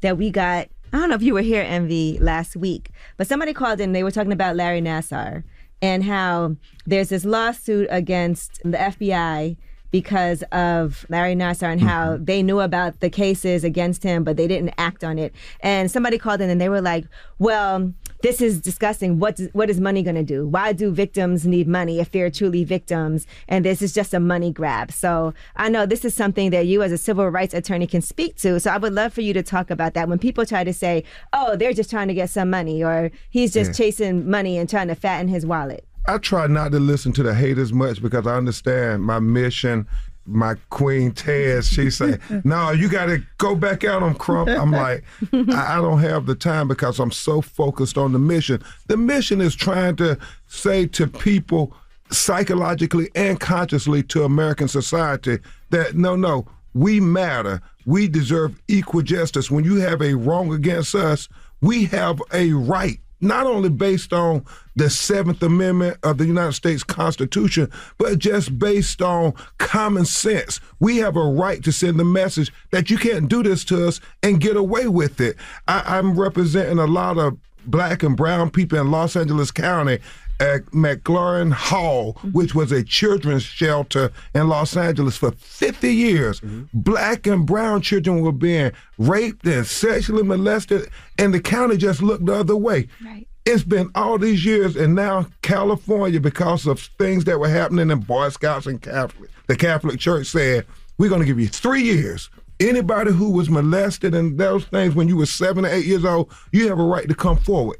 that we got. I don't know if you were here, Envy, last week, but somebody called in. They were talking about Larry Nassar and how there's this lawsuit against the FBI because of Larry Nassar and how they knew about the cases against him, but they didn't act on it. And somebody called in and they were like, "Well, this is disgusting. What does, what is money going to do? Why do victims need money if they're truly victims? And this is just a money grab." So I know this is something that you, as a civil rights attorney, can speak to. So I would love for you to talk about that. When people try to say, "Oh, they're just trying to get some money," or "He's just Yeah. chasing money and trying to fatten his wallet." I try not to listen to the haters much because I understand my mission. My queen Tez, she say, <laughs> "No, you got to go back out on Crump." I'm <laughs> like, I, I don't have the time because I'm so focused on the mission. The mission is trying to say to people psychologically and consciously to American society that no, no, we matter. We deserve equal justice. When you have a wrong against us, we have a right not only based on the Seventh Amendment of the United States Constitution, but just based on common sense. We have a right to send the message that you can't do this to us and get away with it. I, I'm representing a lot of black and brown people in Los Angeles County at MacLaren Hall, which was a children's shelter in Los Angeles for 50 years. Mm-hmm. Black and brown children were being raped and sexually molested, and the county just looked the other way. It's been all these years, and now California, because of things that were happening in Boy Scouts and Catholic, the Catholic Church said, "We're going to give you three years. Anybody who was molested and those things when you were seven or eight years old, you have a right to come forward."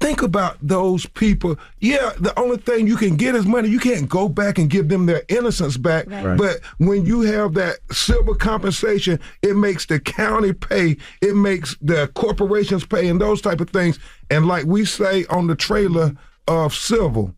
Think about those people. Yeah, the only thing you can get is money. You can't go back and give them their innocence back. Right. But when you have that civil compensation, it makes the county pay, it makes the corporations pay, and those type of things. And like we say on the trailer of civil,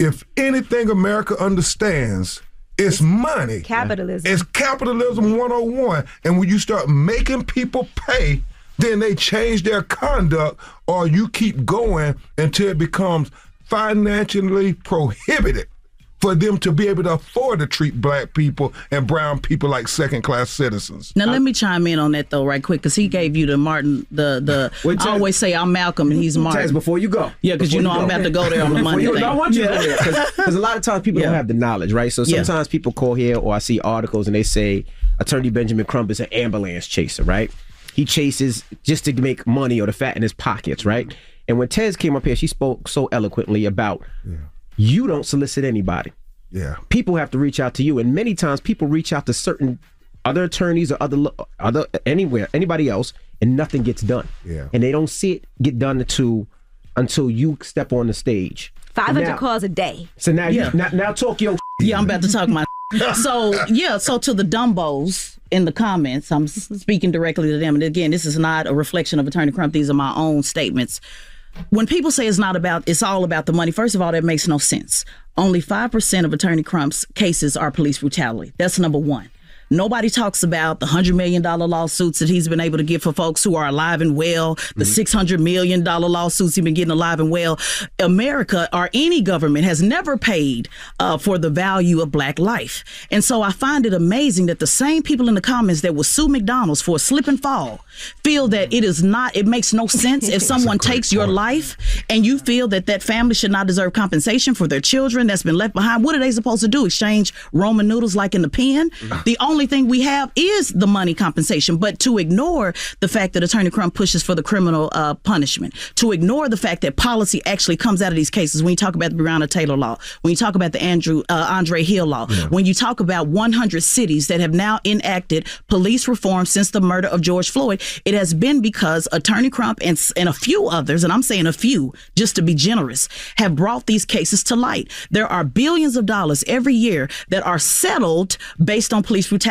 if anything America understands, it's money. Capitalism. It's capitalism 101. And when you start making people pay, then they change their conduct or you keep going until it becomes financially prohibited for them to be able to afford to treat black people and brown people like second class citizens. Now let me chime in on that though, right quick, because he gave you the Martin, the the. Wait, I Taz- always say I'm Malcolm and he's Martin. Taz, before you go. Yeah, because you know Before I'm about to go there on the Before money you- thing. No, I want you Yeah. to go there because a lot of times people don't have the knowledge, right? So Yeah. sometimes people call here or I see articles and they say Attorney Benjamin Crump is an ambulance chaser, right? He chases just to make money or the fat in his pockets, right? And when Tez came up here, she spoke so eloquently about you don't solicit anybody. Yeah. People have to reach out to you, and many times people reach out to certain other attorneys or other lo- other anywhere anybody else, and nothing gets done. Yeah. And they don't see it get done until until you step on the stage. 500 calls a day. So now Yeah. you now, now talk your Yeah, I'm about to talk my. <laughs> <laughs> so yeah, so to the Dumbos in the comments, I'm speaking directly to them. And again, this is not a reflection of Attorney Crump. These are my own statements. When people say it's not about, it's all about the money. First of all, that makes no sense. Only five percent of Attorney Crump's cases are police brutality. That's number one. Nobody talks about the $100 million lawsuits that he's been able to get for folks who are alive and well, the $600 million lawsuits he's been getting alive and well. America or any government has never paid uh, for the value of black life. And so I find it amazing that the same people in the comments that will sue McDonald's for a slip and fall feel that it is not, it makes no sense if <laughs> someone takes your life and you feel that that family should not deserve compensation for their children that's been left behind. What are they supposed to do? Exchange Roman noodles like in the pen? The only thing we have is the money compensation. But to ignore the fact that Attorney Crump pushes for the criminal uh, punishment, to ignore the fact that policy actually comes out of these cases, when you talk about the Breonna Taylor law, when you talk about the Andrew uh, Andre Hill law, when you talk about 100 cities that have now enacted police reform since the murder of George Floyd, it has been because Attorney Crump and, and a few others, and I'm saying a few just to be generous, have brought these cases to light. There are billions of dollars every year that are settled based on police brutality.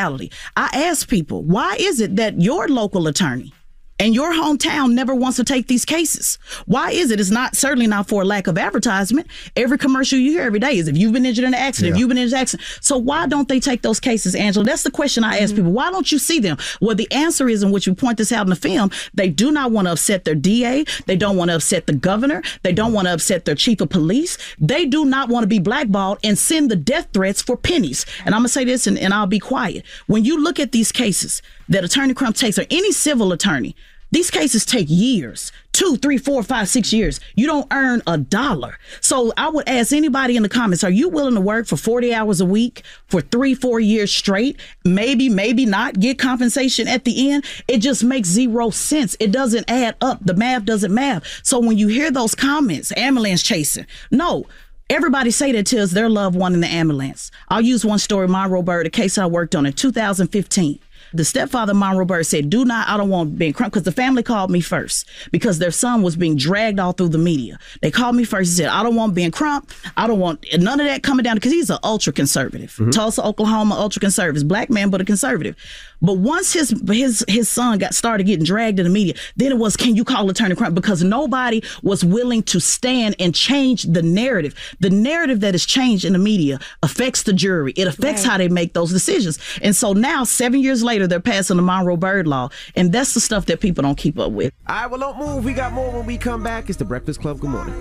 I ask people, why is it that your local attorney and your hometown never wants to take these cases. Why is it? It's not certainly not for a lack of advertisement. Every commercial you hear every day is if you've been injured in an accident, if you've been in an accident. So why don't they take those cases, Angela? That's the question I ask mm-hmm. people. Why don't you see them? Well, the answer is, in which we point this out in the film, they do not want to upset their DA. They don't want to upset the governor. They don't want to upset their chief of police. They do not want to be blackballed and send the death threats for pennies. And I'm gonna say this, and, and I'll be quiet. When you look at these cases that Attorney Crump takes, or any civil attorney, these cases take years two, three, four, five, six years. You don't earn a dollar. So I would ask anybody in the comments are you willing to work for 40 hours a week for three, four years straight? Maybe, maybe not get compensation at the end. It just makes zero sense. It doesn't add up. The math doesn't math. So when you hear those comments, ambulance chasing, no. Everybody say that to us, their loved one in the ambulance. I'll use one story, my Bird, a case I worked on in 2015. The stepfather, Monroe Bird, said, Do not, I don't want Ben Crump, because the family called me first because their son was being dragged all through the media. They called me first and said, I don't want Ben Crump. I don't want none of that coming down because he's an ultra conservative. Mm-hmm. Tulsa, Oklahoma, ultra conservative. Black man, but a conservative. But once his his his son got started getting dragged in the media, then it was, Can you call Attorney Crump? Because nobody was willing to stand and change the narrative. The narrative that is changed in the media affects the jury. It affects how they make those decisions. And so now, seven years later, later, they're passing the Monroe Bird Law. And that's the stuff that people don't keep up with. All right, well, don't move. We got more when we come back. It's the Breakfast Club. Good morning.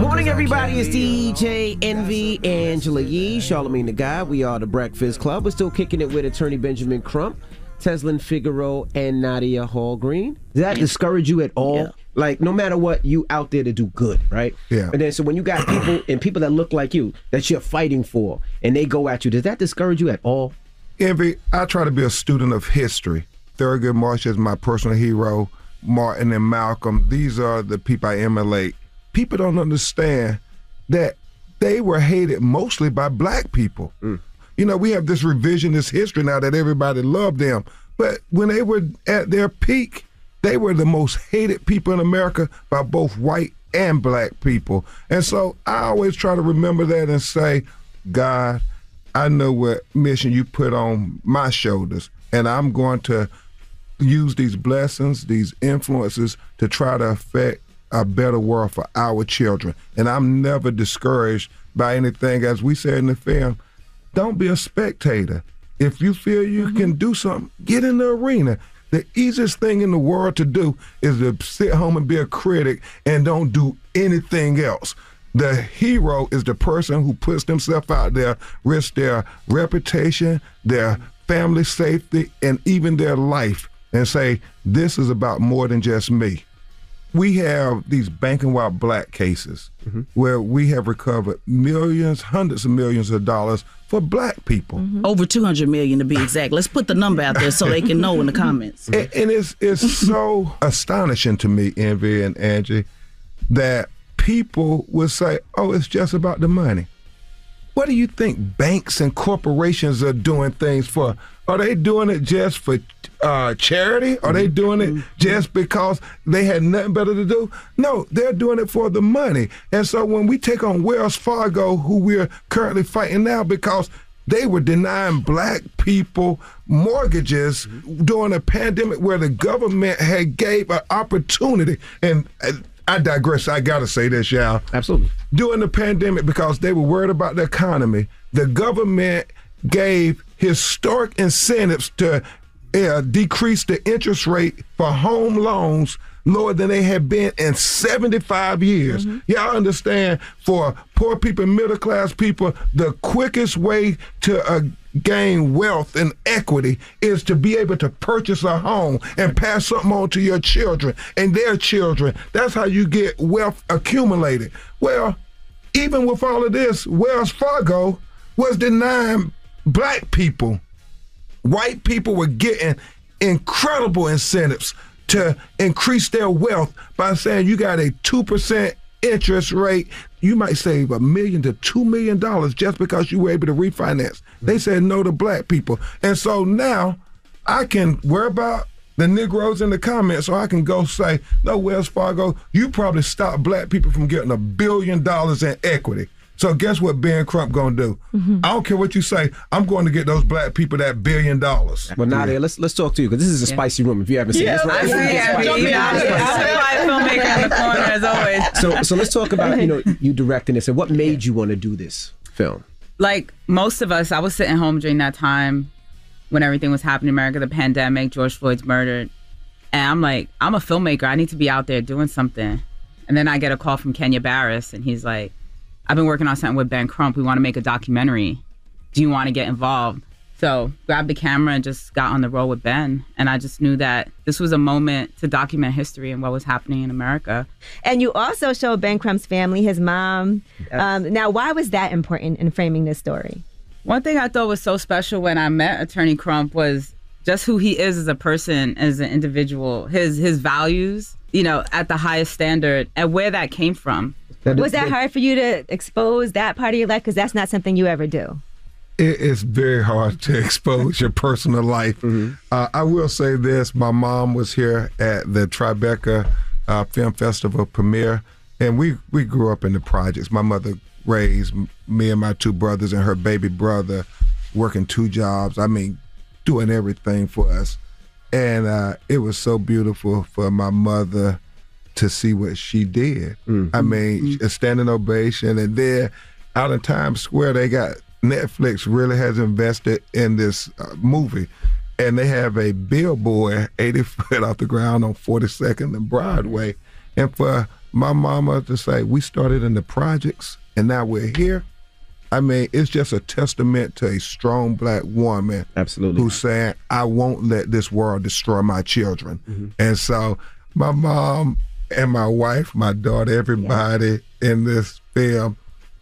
Morning, everybody. It's DJ Envy, Angela Yee, Charlamagne tha God. We are the Breakfast Club. We're still kicking it with attorney Benjamin Crump, Tezlyn Figaro, and Nadia Hallgren. Does that discourage you at all? Like, no matter what, you out there to do good, right? Yeah. And then, so when you got people and people that look like you that you're fighting for, and they go at you, does that discourage you at all? Envy, I try to be a student of history. Thurgood Marshall is my personal hero. Martin and Malcolm, these are the people I emulate. People don't understand that they were hated mostly by black people. Mm. You know, we have this revisionist history now that everybody loved them. But when they were at their peak, they were the most hated people in America by both white and black people. And so I always try to remember that and say, God, I know what mission you put on my shoulders, and I'm going to use these blessings, these influences to try to affect a better world for our children. And I'm never discouraged by anything. As we said in the film, don't be a spectator. If you feel you mm-hmm. can do something, get in the arena. The easiest thing in the world to do is to sit home and be a critic and don't do anything else. The hero is the person who puts themselves out there, risk their reputation, their family safety, and even their life, and say, This is about more than just me. We have these banking while black cases mm-hmm. where we have recovered millions, hundreds of millions of dollars for black people. Mm-hmm. Over 200 million to be exact. Let's put the number out there so they can know in the comments. And, and it's it's so <laughs> astonishing to me, Envy and Angie, that people would say, "Oh, it's just about the money." What do you think banks and corporations are doing things for? Are they doing it just for uh, charity? Are they doing it just because they had nothing better to do? No, they're doing it for the money. And so when we take on Wells Fargo, who we're currently fighting now because they were denying black people mortgages during a pandemic where the government had gave an opportunity. And uh, I digress. I gotta say this, y'all. Absolutely. During the pandemic, because they were worried about the economy, the government gave historic incentives to uh, decrease the interest rate for home loans lower than they had been in 75 years. Y'all understand for poor people, middle class people, the quickest way to uh, gain wealth and equity is to be able to purchase a home and pass something on to your children and their children. That's how you get wealth accumulated. Well, even with all of this, Wells Fargo was denying black people white people were getting incredible incentives to increase their wealth by saying you got a 2% interest rate. You might save a million to two million dollars just because you were able to refinance. They said no to black people. And so now I can worry about the Negroes in the comments, so I can go say, no, Wells Fargo, you probably stopped black people from getting a billion dollars in equity. So guess what Ben Crump gonna do? Mm-hmm. I don't care what you say. I'm going to get those black people that billion dollars. Well, Nadia, let's let's talk to you because this is a spicy room. If you haven't seen Yeah, this, I see it. It's You know, I'm a filmmaker in the corner as always. So so let's talk about you know <laughs> you directing this and what made you want to do this film. like most of us, I was sitting home during that time when everything was happening in America, the pandemic, George Floyd's murdered. And I'm like, I'm a filmmaker. I need to be out there doing something. And then I get a call from Kenya Barris, and he's like, I've been working on something with Ben Crump. We want to make a documentary. Do you want to get involved? So grabbed the camera and just got on the road with Ben. And I just knew that this was a moment to document history and what was happening in America. And you also show Ben Crump's family, his mom. Um, now, why was that important in framing this story? One thing I thought was so special when I met Attorney Crump was just who he is as a person, as an individual, his his values, you know, at the highest standard, and where that came from. Was that hard for you to expose that part of your life? Because that's not something you ever do. it is very hard to <laughs> expose your personal life. Uh, I will say this: my mom was here at the Tribeca uh, Film Festival premiere, and we we grew up in the projects. My mother raised me and my two brothers and her baby brother, working two jobs. I mean, doing everything for us, and uh, it was so beautiful for my mother to see what she did. I mm-hmm. mean, mm-hmm. a standing ovation, and then out in Times Square, they got Netflix really has invested in this uh, movie, and they have a billboard <laughs> 80 foot off the ground on 42nd and Broadway. And for my mama to say, we started in the projects and now we're here. I mean, it's just a testament to a strong black woman. Absolutely. Who's saying, I won't let this world destroy my children. Mm-hmm. And so my mom and my wife, my daughter, everybody in this film,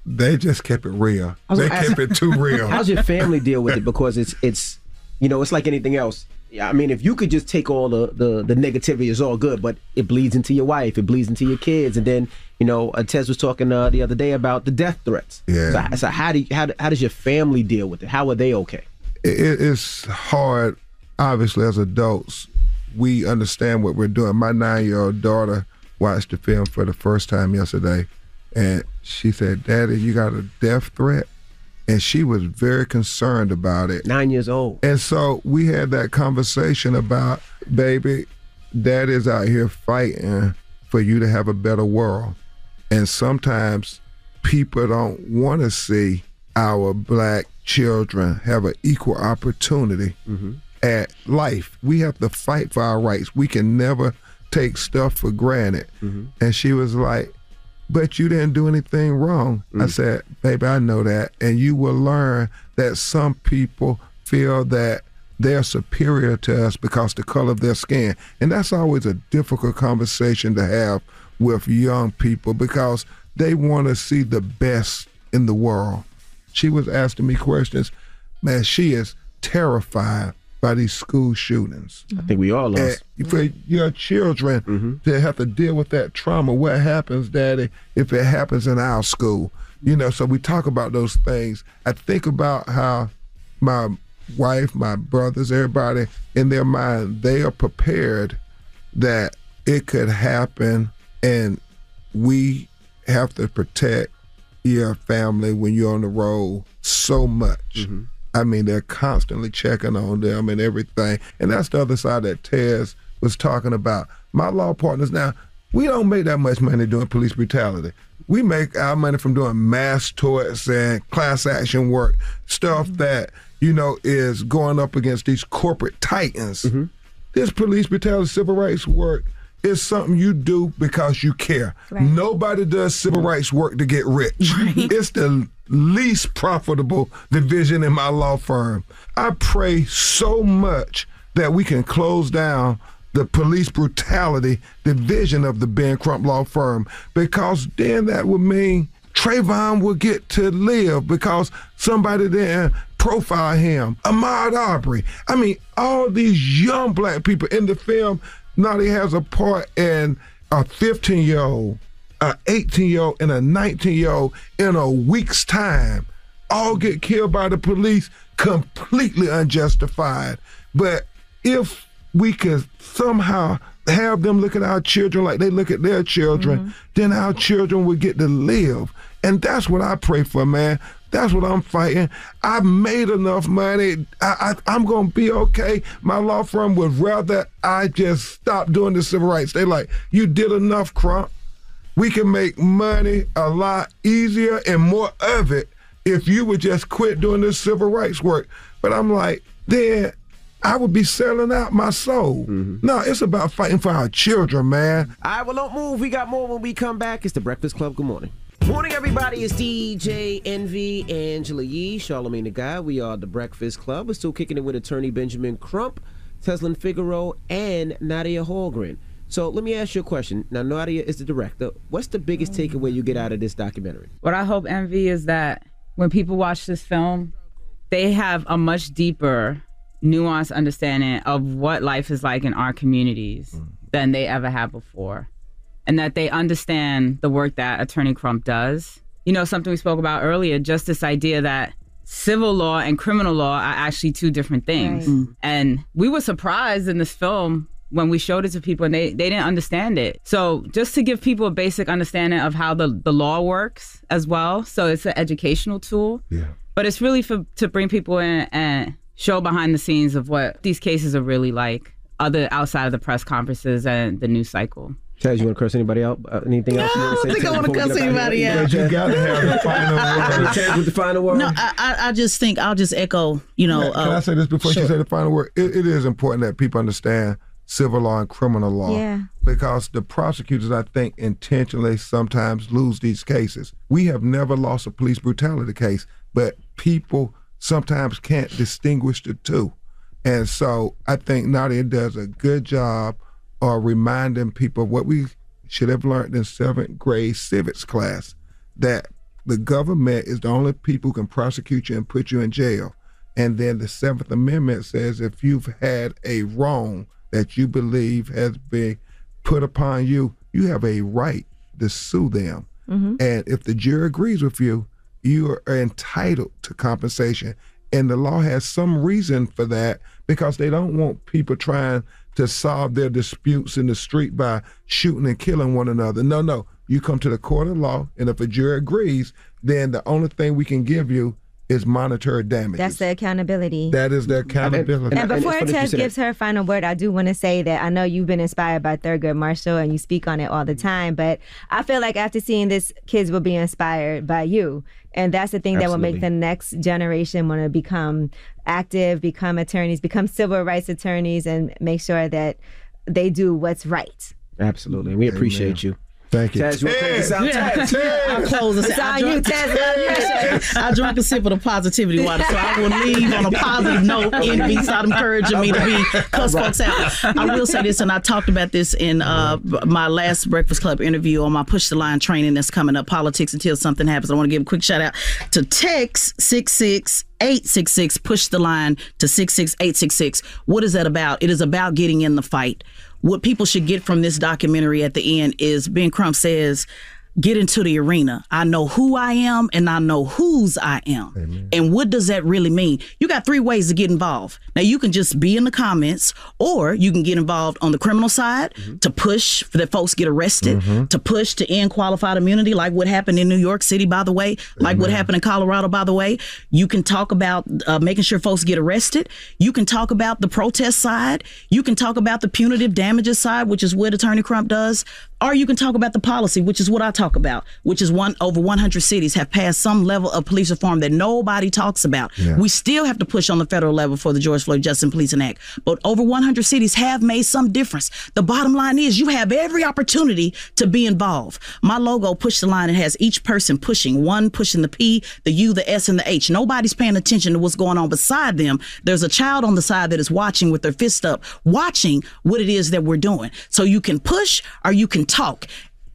they just kept it real. They gonna kept it too real. <laughs> How's your family deal with it? Because it's it's you know it's like anything else. I mean, if you could just take all the, the the negativity, it's all good, but it bleeds into your wife, it bleeds into your kids, and then you know, uh, Tez was talking uh, the other day about the death threats. Yeah. So, so how do you, how how does your family deal with it? How are they okay? it, it's hard. Obviously, as adults, we understand what we're doing. My nine-year-old daughter watched the film for the first time yesterday, and she said, "Daddy, you got a death threat," and she was very concerned about it. Nine years old, and so we had that conversation about, baby, Dad is out here fighting for you to have a better world, and sometimes people don't want to see our black children have an equal opportunity mm-hmm. at life. We have to fight for our rights. We can never take stuff for granted. Mm-hmm. And she was like, but you didn't do anything wrong. I mm. said, baby, I know that. And you will learn that some people feel that they're superior to us because the color of their skin. And that's always a difficult conversation to have with young people because they want to see the best in the world. She was asking me questions. Man, she is terrified by these school shootings. I think we all are. And for your children mm-hmm. to have to deal with that trauma, what happens, Daddy, if it happens in our school? You know, so we talk about those things. I think about how my wife, my brothers, everybody in their mind, they are prepared that it could happen and we have to protect your family when you're on the road so much. Mm-hmm. I mean, they're constantly checking on them and everything. And that's the other side that Tez was talking about. My law partners now, we don't make that much money doing police brutality. We make our money from doing mass torts and class action work, stuff mm-hmm. that, you know, is going up against these corporate titans. Mm-hmm. This police brutality civil rights work is something you do because you care. Nobody does civil rights work to get rich. It's the least profitable division in my law firm. I pray so much that we can close down the police brutality division of the Ben Crump Law Firm because then that would mean Trayvon would get to live because somebody didn't profile him. Ahmaud Arbery. I mean, all these young black people in the film. Naughty has a part in a 15 year old, a 18 year old, and a 19 year old in a week's time. All get killed by the police, completely unjustified. But if we could somehow have them look at our children like they look at their children, mm-hmm. then our children would get to live. And that's what I pray for, man. That's what I'm fighting. I've made enough money. I, I, I'm going to be okay. My law firm would rather I just stop doing the civil rights. They like, you did enough, Crump. We can make money a lot easier and more of it if you would just quit doing this civil rights work. But I'm like, then I would be selling out my soul. Mm-hmm. No, it's about fighting for our children, man. All right, well, don't move. We got more when we come back. It's the Breakfast Club. Good morning. Morning, everybody. It's DJ Envy, Angela Yee, Charlamagne tha God. We are the Breakfast Club. We're still kicking it with attorney Benjamin Crump, Tezlyn Figaro, and Nadia Hallgren. So let me ask you a question. Now, Nadia is the director. What's the biggest takeaway you get out of this documentary? What I hope, Envy, is that when people watch this film, they have a much deeper, nuanced understanding of what life is like in our communities mm. than they ever had before. And that they understand the work that Attorney Crump does. You know, something we spoke about earlier, just this idea that civil law and criminal law are actually two different things. Right. Mm. And we were surprised in this film when we showed it to people and they, they didn't understand it. So just to give people a basic understanding of how the, the law works as well. So it's an educational tool. Yeah. But it's really for to bring people in and show behind the scenes of what these cases are really like other outside of the press conferences and the news cycle. Taz, you want to curse anybody out? Uh, anything else? you I don't think I wanna curse we cuss get up out of anybody out. You got to have the final <laughs> word. Taz with the final word. No, I, I, I just think I'll just echo. You know, Can, can uh, I say this before sure. you say the final word? It, it is important that people understand civil law and criminal law. Yeah. Because the prosecutors, I think, intentionally sometimes lose these cases. We have never lost a police brutality case, but people sometimes can't distinguish the two. And so I think Nadia does a good job of reminding people of what we should have learned in seventh grade civics class that the government is the only people who can prosecute you and put you in jail. And then the Seventh Amendment says if you've had a wrong that you believe has been put upon you, you have a right to sue them. Mhm. And if the jury agrees with you, you are entitled to compensation. And the law has some reason for that because they don't want people trying to solve their disputes in the street by shooting and killing one another. No, no. You come to the court of law, and if a jury agrees, then the only thing we can give you is monetary damage. That's the accountability. That is the accountability. And before Tess gives her final word, I do want to say that I know you've been inspired by Thurgood Marshall and you speak on it all the time, but I feel like after seeing this, kids will be inspired by you. And that's the thing that will make the next generation want to become active, become attorneys, become civil rights attorneys, and make sure that they do what's right. Absolutely. We appreciate you. Thank you. Taz, you want to close us out? Yeah. Taz? I'll close us It's out. on you, Tez. I drank a sip of the positivity water, so I will leave on a positive note. Envy, stop encouraging me to be cuss folks out. I will say this, and I talked about this in uh, my last Breakfast Club interview on my Push the Line training that's coming up, Politics Until Something Happens. I want to give a quick shout out to Text 66 866 push the line to 66866 what is that about it is about getting in the fight what people should get from this documentary at the end is ben crump says get into the arena. I know who i am and i know whose i am. And what does that really mean? You got three ways to get involved. Now you can just be in the comments or you can get involved on the criminal side to push for that folks get arrested to push to end qualified immunity like what happened in new york city by the way like what happened in colorado by the way. You can talk about uh, making sure folks get arrested. You can talk about the protest side. You can talk about the punitive damages side which is what attorney crump does or you can talk about the policy which is what i talk about which is one over 100 cities have passed some level of police reform that nobody talks about. Yeah. we still have to push on the federal level for the george floyd justice policing act but over 100 cities have made some difference. The bottom line is you have every opportunity to be involved. My logo push the line it has each person pushing one pushing the p the u the s and the h. Nobody's paying attention to what's going on beside them. There's a child on the side that is watching with their fist up watching what it is that we're doing. So you can push or you can talk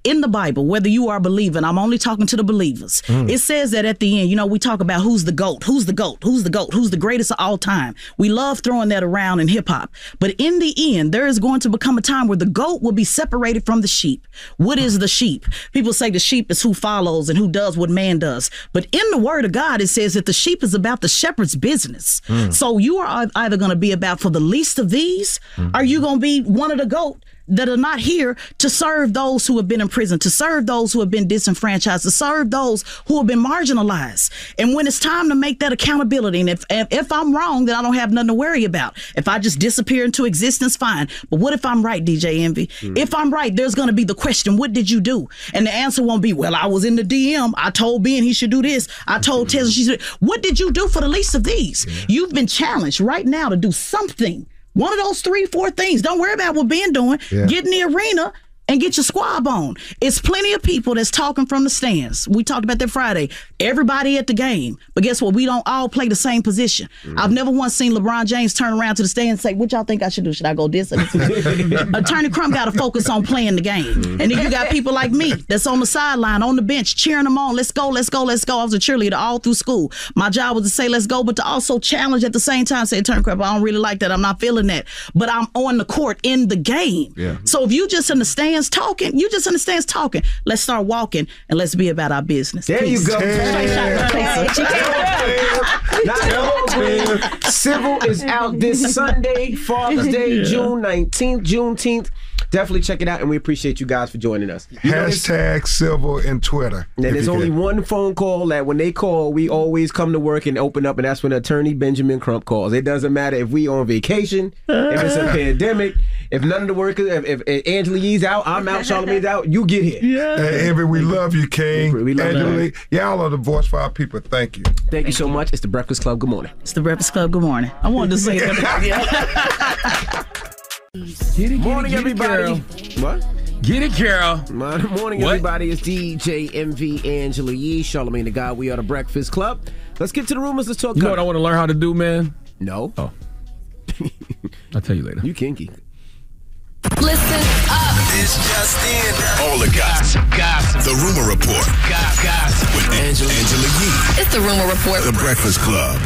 in the Bible, whether you are believing, I'm only talking to the believers. Mm. It says that at the end, you know, we talk about who's the GOAT, who's the GOAT, who's the GOAT, who's the greatest of all time. We love throwing that around in hip hop. But in the end, there is going to become a time where the GOAT will be separated from the sheep. What is the sheep? People say the sheep is who follows and who does what man does. But in the word of God, it says that the sheep is about the shepherd's business. Mm. So you are either going to be about for the least of these, or you going to be one of the GOAT that are not here to serve those who have been in prison, to serve those who have been disenfranchised, to serve those who have been marginalized. And when it's time to make that accountability, and if if, if I'm wrong, then I don't have nothing to worry about. If I just disappear into existence, fine. But what if I'm right, DJ Envy? Hmm. If I'm right, there's going to be the question, what did you do? And the answer won't be, well, I was in the DM. I told Ben he should do this. I told hmm. Tessa she should. What did you do for the least of these? You've been challenged right now to do something. One of those three, four things. Don't worry about what Ben doing. Yeah. Get in the arena and get your squab on. It's plenty of people that's talking from the stands. We talked about that Friday. Everybody at the game. But guess what? We don't all play the same position. Mm. I've never once seen LeBron James turn around to the stand and say, What y'all think I should do? Should I go this or this? <laughs> Attorney Crump got to focus on playing the game. Mm-hmm. And then you got people like me that's on the sideline, on the bench, cheering them on. Let's go, let's go, let's go. I was a cheerleader all through school. My job was to say, let's go, but to also challenge at the same time, say, Attorney Crump, I don't really like that. I'm not feeling that. But I'm on the court in the game. Yeah. So if you just in the stands talking, you just in the stands talking. Let's start walking and let's be about our business. There you go. Civil is out this Sunday, Father's Day, <laughs> June 19th, Juneteenth. Definitely check it out, and we appreciate you guys for joining us. You know, Hashtag civil and Twitter. and there's only can. one phone call that when they call, we always come to work and open up, and that's when attorney Benjamin Crump calls. It doesn't matter if we on vacation, if it's a uh-huh. pandemic, if none of the workers, if, if, if Angela Yee's out, I'm out, Charlamagne's out, you get here. Hey, Envy, we love you, King. We love Angela you. Lee, y'all are the voice for our people. Thank you. Thank you so much. It's the Breakfast Club. Good morning. It's the Breakfast Club. Good morning. I wanted to say that. <laughs> <laughs> morning, everybody. What? Get it, Carol. Good morning, What? everybody. It's DJ Envy Angela Yee, Charlamagne tha God. We are the Breakfast Club. Let's get to the rumors. Let's talk. You know what I want to learn how to do, man? No. Oh. I'll tell you later. You kinky. Listen up. It's just in. All the gossip. Gossip. The Rumor Report. Gossip. With Angela, Angela Yee. It's the Rumor Report. The Breakfast Club.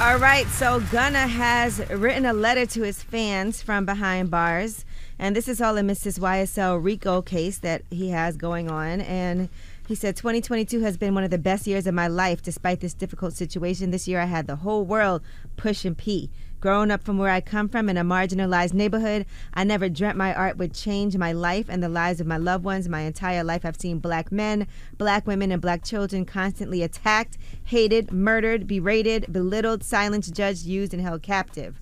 All right, so Gunna has written a letter to his fans from behind bars, and this is all in Mrs. YSL Rico case that he has going on. And he said, 2022 has been one of the best years of my life despite this difficult situation. This year I had the whole world pushing P. Growing up from where I come from in a marginalized neighborhood, I never dreamt my art would change my life and the lives of my loved ones. My entire life, I've seen black men, black women, and black children constantly attacked, hated, murdered, berated, belittled, silenced, judged, used, and held captive.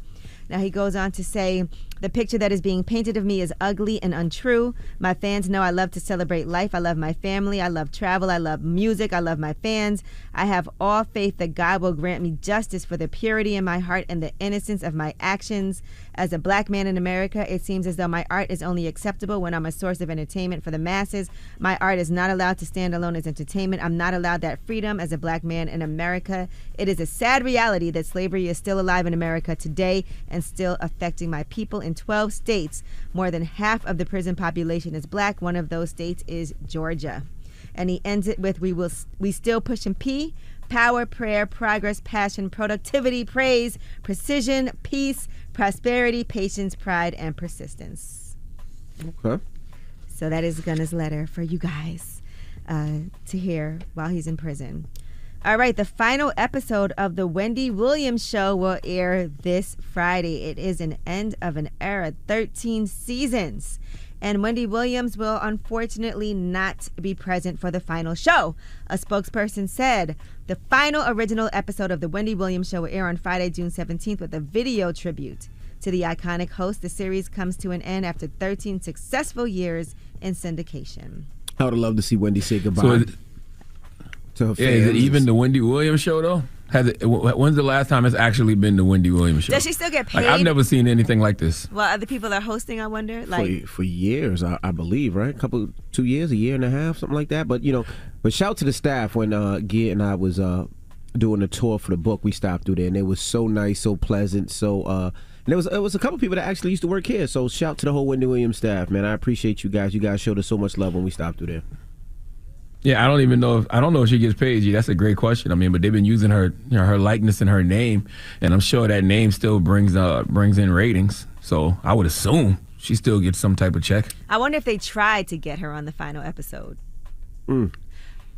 Now he goes on to say, the picture that is being painted of me is ugly and untrue. My fans know I love to celebrate life. I love my family. I love travel. I love music. I love my fans. I have all faith that God will grant me justice for the purity in my heart and the innocence of my actions. As a black man in America, it seems as though my art is only acceptable when I'm a source of entertainment for the masses. My art is not allowed to stand alone as entertainment. I'm not allowed that freedom as a black man in America. It is a sad reality that slavery is still alive in America today and still affecting my people in 12 states. More than half of the prison population is black. One of those states is Georgia. And he ends it with we will we still push and P power, prayer, progress, passion, productivity, praise, precision, peace, prosperity, patience, pride, and persistence. Okay. So that is Gunna's letter for you guys uh, to hear while he's in prison. All right, the final episode of the Wendy Williams show will air this Friday. It is an end of an era, 13 seasons. And Wendy Williams will unfortunately not be present for the final show. A spokesperson said the final original episode of the Wendy Williams show will air on Friday, June 17th, with a video tribute to the iconic host. The series comes to an end after 13 successful years in syndication. I would love to see Wendy say goodbye So is it- to her Yeah, is it even the Wendy Williams show though? Has it? When's the last time it's actually been the Wendy Williams show? Does she still get Like I've never seen anything like this. Well, other people are hosting, I wonder. Like, for, for years, I, I believe, right? A couple, two years, a year and a half, something like that. But you know, but shout to the staff when uh, Gia and I was uh, doing a tour for the book. We stopped through there, and they was so nice, so pleasant, so. Uh, and there was it was a couple people that actually used to work here. So shout to the whole Wendy Williams staff, man. I appreciate you guys. You guys showed us so much love when we stopped through there. Yeah, I don't even know if I don't know if she gets paid. Gee, that's a great question. I mean, but they've been using her, you know, her likeness and her name, and I'm sure that name still brings uh brings in ratings. So I would assume she still gets some type of check. I wonder if they tried to get her on the final episode. Mm.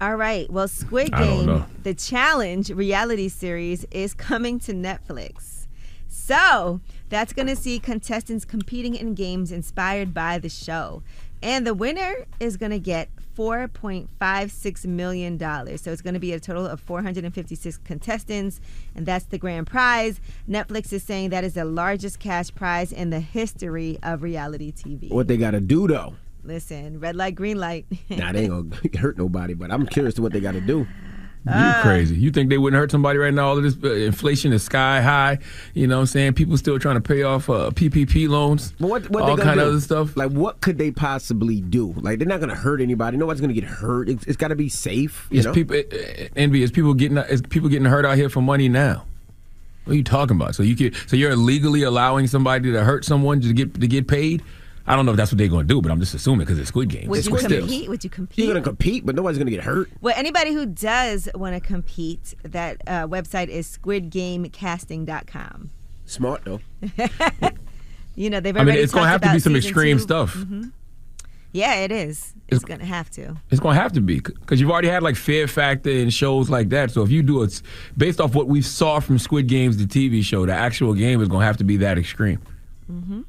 All right. Well, Squid Game, the challenge reality series, is coming to Netflix. So that's going to see contestants competing in games inspired by the show. And the winner is going to get $4.56 million. So it's going to be a total of 456 contestants, and that's the grand prize. Netflix is saying that is the largest cash prize in the history of reality TV. What they got to do though? Listen, red light, green light. Nah, they ain't gonna <laughs> hurt nobody. But I'm curious to what they got to do. You Ah. crazy. You think they wouldn't hurt somebody right now? All of this uh, inflation is sky high. You know what I'm saying? People still trying to pay off uh, PPP loans. What, what all kind do? of other stuff. Like, what could they possibly do? Like, they're not gonna hurt anybody. Nobody's gonna get hurt. It's, it's got to be safe. You Is know? people uh, uh, envy? Is people getting is people getting hurt out here for money now? What are you talking about? So you can so you're illegally allowing somebody to hurt someone to get to get paid? I don't know if that's what they're going to do, but I'm just assuming because it's Squid Game. Would you Still. compete? Would you compete? You're gonna compete, but nobody's gonna get hurt. Well, anybody who does want to compete, that uh, website is squidgamecasting.com. Smart though. <laughs> You know, they've Already I mean, already it's gonna have to be some extreme two. stuff. Mhm. Yeah, it is. It's, going to have to. It's going to have to be because you've already had like Fear Factor and shows like that. So if you do it based off what we saw from Squid Games, the TV show, the actual game is going to have to be that extreme. hmm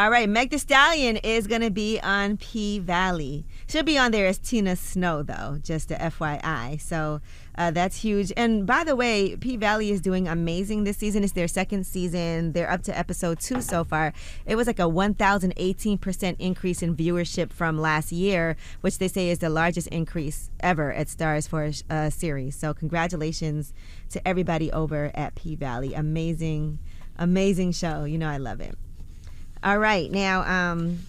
All right, Meg The Stallion is going to be on P Valley. She'll be on there as Tina Snow, though, just a FYI. So uh, that's huge. And by the way, P Valley is doing amazing this season. It's their second season. They're up to episode two so far. It was like a 1,018% increase in viewership from last year, which they say is the largest increase ever at Starz for a uh, series. So congratulations to everybody over at P Valley. Amazing, amazing show. You know, I love it. All right, now, um,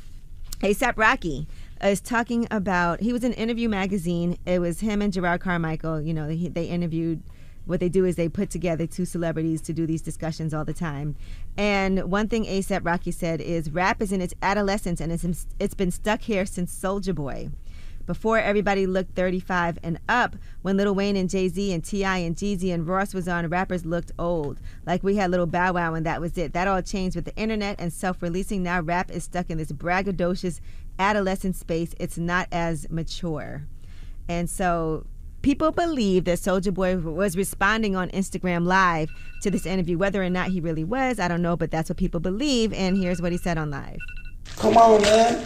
ASAP Rocky is talking about. He was in Interview magazine. It was him and Jerrod Carmichael. You know, he, they interviewed. What they do is they put together two celebrities to do these discussions all the time. And one thing ASAP Rocky said is rap is in its adolescence and it's, it's been stuck here since Soulja Boy. Before everybody looked 35 and up, when Lil Wayne and Jay Z and T.I. and Jeezy and Ross was on, rappers looked old. Like we had Little Bow Wow and that was it. That all changed with the internet and self releasing. Now rap is stuck in this braggadocious adolescent space. It's not as mature. And so people believe that Soulja Boy was responding on Instagram Live to this interview. Whether or not he really was, I don't know, but that's what people believe. And here's what he said on live. Come on, man.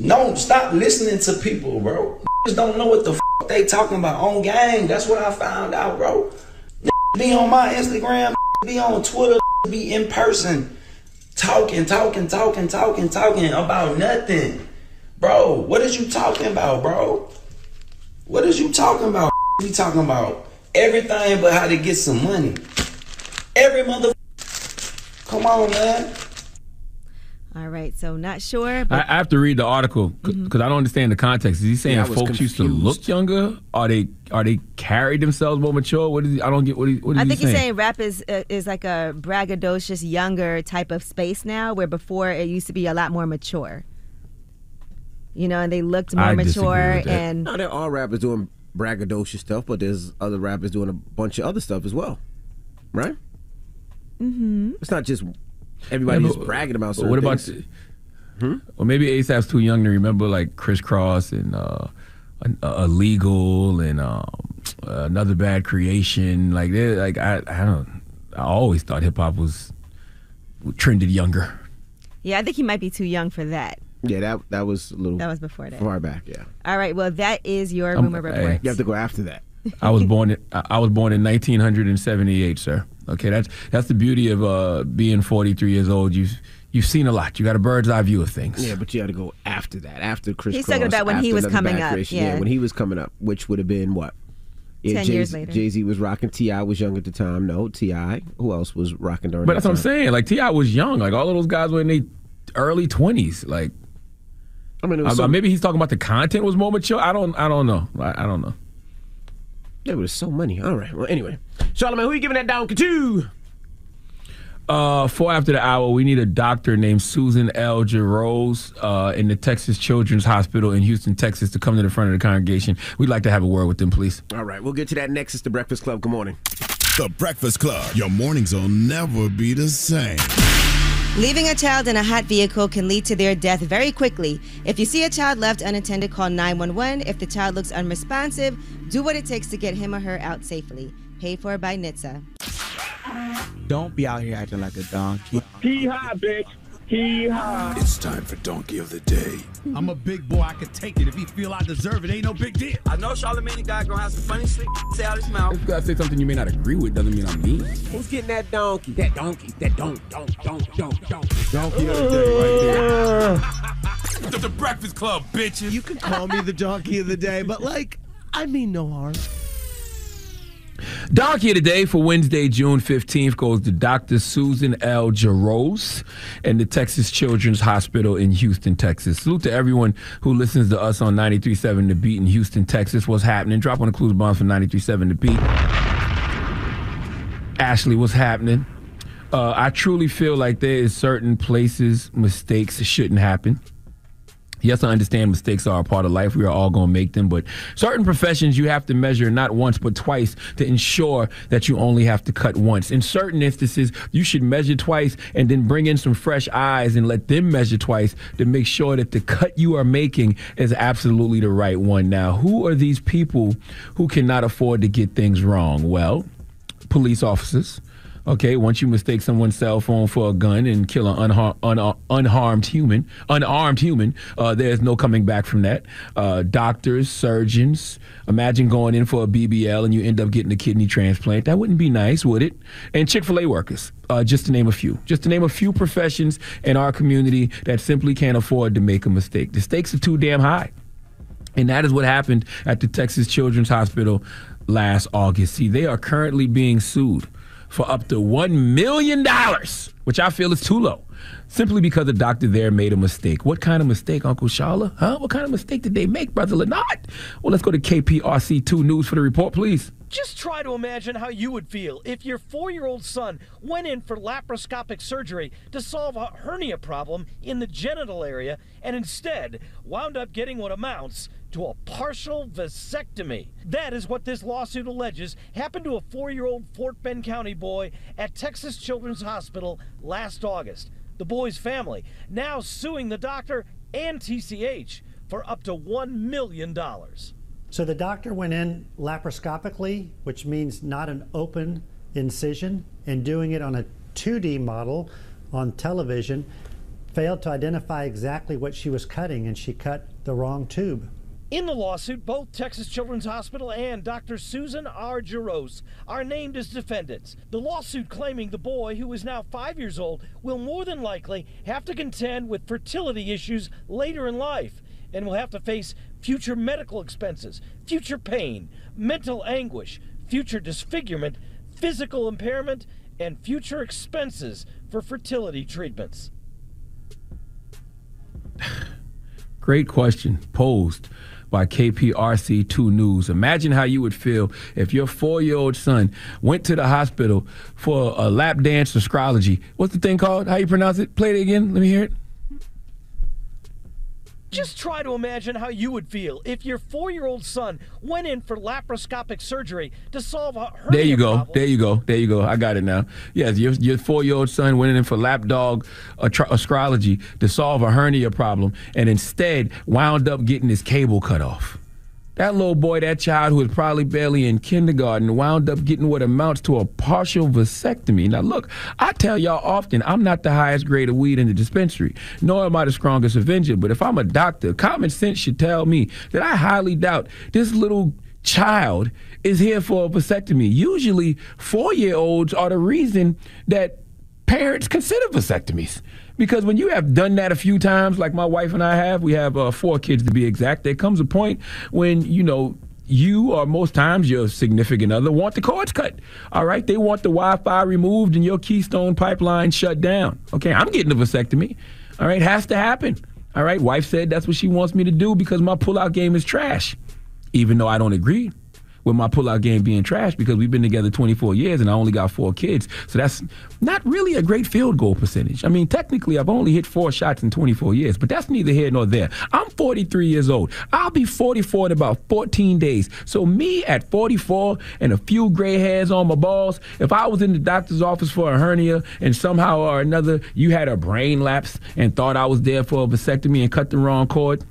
No, stop listening to people, bro. Just don't know what the f- they talking about on gang. That's what I found out, bro. Be on my Instagram, be on Twitter, be in person, talking, talking, talking, talking, talking about nothing, bro. What is you talking about, bro? What is you talking about? We talking about everything but how to get some money. Every mother. Come on, man. All right, so not sure, I, but I have to read the article because Mm-hmm. I don't understand the context. Is he saying Yeah, I was folks used to look younger? Are they are they carried themselves more mature? What is he, I don't get what he, what is I he think saying? he's saying rap is uh, is like a braggadocious, younger type of space now, where before it used to be a lot more mature. You know, and they looked more I mature with that. and No, they're all rappers doing braggadocious stuff, but there's other rappers doing a bunch of other stuff as well, right? hmm It's not just everybody Yeah, just but- bragging about but certain what about things. Or maybe ASAP's too young to remember like Kris Kross and uh, a, a legal and um, another bad creation. Like they like I I don't. I always thought hip hop was trended younger. yeah, I think he might be too young for that. Yeah, that that was a little That was before that. far back. Yeah, All right, well that is your Um, rumor hey. report. you have to go after that. I was born in I I was born in 1978, sir. Okay, that's that's the beauty of uh, being 43 years old. You've you've seen a lot. You got a bird's eye view of things. Yeah, but you had to go after that, after Chris. He's talking about when he was coming up, Creation. yeah. when he was coming up, which would have been what? 10 years later. Jay Z was rocking. T.I. was young at the time. No, Ti. Who else was rocking during? But that that's what I'm saying. Like T.I. was young. Like all of those guys were in their early 20s. Like I mean, it was uh, so- maybe he's talking about the content was more mature. I don't. I don't know. I, I don't know. There was so many. All right. Well, anyway, Charlamagne, who are you giving that down to? Uh, four after the hour, we need a doctor named Susan L. Jarose uh, in the Texas Children's Hospital in Houston, Texas, to come to the front of the congregation. We'd like to have a word with them, please. All right, we'll get to that next. It's the Breakfast Club. Good morning. The Breakfast Club. Your mornings will never be the same. Leaving a child in a hot vehicle can lead to their death very quickly. If you see a child left unattended, call 911. If the child looks unresponsive, do what it takes to get him or her out safely. Paid for by NHTSA. Don't be out here acting like a donkey. Hee haw, bitch. Hee. It's time for Donkey of the Day. I'm a big boy. I can take it. If he feel I deserve it, ain't no big deal. I know Charlamagne tha God gonna have some funny shit out his mouth. If you gotta say something you may not agree with, doesn't mean I'm mean. Who's getting that donkey? That donkey. That don't, don't, don't, don't, don't. Donkey of the day right there. <laughs> The, the Breakfast Club, bitches. You can call me the donkey of the day, but like, I mean no harm. Donkey of the day for Wednesday, June 15th goes to Dr. Susan L. Jarose and the Texas Children's Hospital in Houston, Texas. Salute to everyone who listens to us on 93.7 The Beat in Houston, Texas. What's happening? Drop on the clues bombs for 93.7 The Beat. Ashley, what's happening? Uh, I truly feel like there is certain places mistakes shouldn't happen. Yes, I understand mistakes are a part of life. We are all going to make them, but certain professions you have to measure not once but twice to ensure that you only have to cut once. In certain instances, you should measure twice and then bring in some fresh eyes and let them measure twice to make sure that the cut you are making is absolutely the right one. Now, who are these people who cannot afford to get things wrong? Well, police officers, Okay, once you mistake someone's cell phone for a gun and kill an unhar- un- unharmed human, unarmed human, uh, there's no coming back from that. Uh, doctors, surgeons, imagine going in for a BBL and you end up getting a kidney transplant. That wouldn't be nice, would it? And Chick fil A workers, uh, just to name a few. Just to name a few professions in our community that simply can't afford to make a mistake. The stakes are too damn high. And that is what happened at the Texas Children's Hospital last August. See, they are currently being sued for up to $1 million, which I feel is too low, simply because the doctor there made a mistake. What kind of mistake, Uncle Shala? Huh? What kind of mistake did they make, Brother Lenard? Well, let's go to KPRC2 News for the report, please. Just try to imagine how you would feel if your four year old son went in for laparoscopic surgery to solve a hernia problem in the genital area and instead wound up getting what amounts to a partial vasectomy. That is what this lawsuit alleges happened to a four year old Fort Bend County boy at Texas Children's Hospital last August. The boy's family now suing the doctor and TCH for up to $1 million. So the doctor went in laparoscopically, which means not an open incision, and doing it on a 2D model on television, failed to identify exactly what she was cutting, and she cut the wrong tube. In the lawsuit, both Texas Children's Hospital and Dr. Susan R. Jaros are named as defendants. The lawsuit claiming the boy, who is now five years old, will more than likely have to contend with fertility issues later in life and will have to face future medical expenses, future pain, mental anguish, future disfigurement, physical impairment, and future expenses for fertility treatments. Great question posed by KPRC2 News. Imagine how you would feel if your four year old son went to the hospital for a lap dance astrology. What's the thing called? How you pronounce it? Play it again. Let me hear it. Just try to imagine how you would feel if your four year old son went in for laparoscopic surgery to solve a hernia There you go. problem. There you go. There you go. I got it now. Yes, your, your four year old son went in for lapdog atro- astrology to solve a hernia problem and instead wound up getting his cable cut off. That little boy, that child who was probably barely in kindergarten, wound up getting what amounts to a partial vasectomy. Now, look, I tell y'all often, I'm not the highest grade of weed in the dispensary, nor am I the strongest Avenger. But if I'm a doctor, common sense should tell me that I highly doubt this little child is here for a vasectomy. Usually, four year olds are the reason that parents consider vasectomies. Because when you have done that a few times, like my wife and I have, we have uh, four kids to be exact, there comes a point when, you know, you or most times your significant other want the cords cut. All right, they want the Wi-Fi removed and your Keystone pipeline shut down. Okay, I'm getting a vasectomy. All right, has to happen. All right, wife said that's what she wants me to do because my pullout game is trash. Even though I don't agree with my pullout game being trash because we've been together 24 years and I only got four kids. So that's not really a great field goal percentage. I mean, technically, I've only hit four shots in 24 years, but that's neither here nor there. I'm 43 years old. I'll be 44 in about 14 days. So, me at 44 and a few gray hairs on my balls, if I was in the doctor's office for a hernia and somehow or another you had a brain lapse and thought I was there for a vasectomy and cut the wrong cord,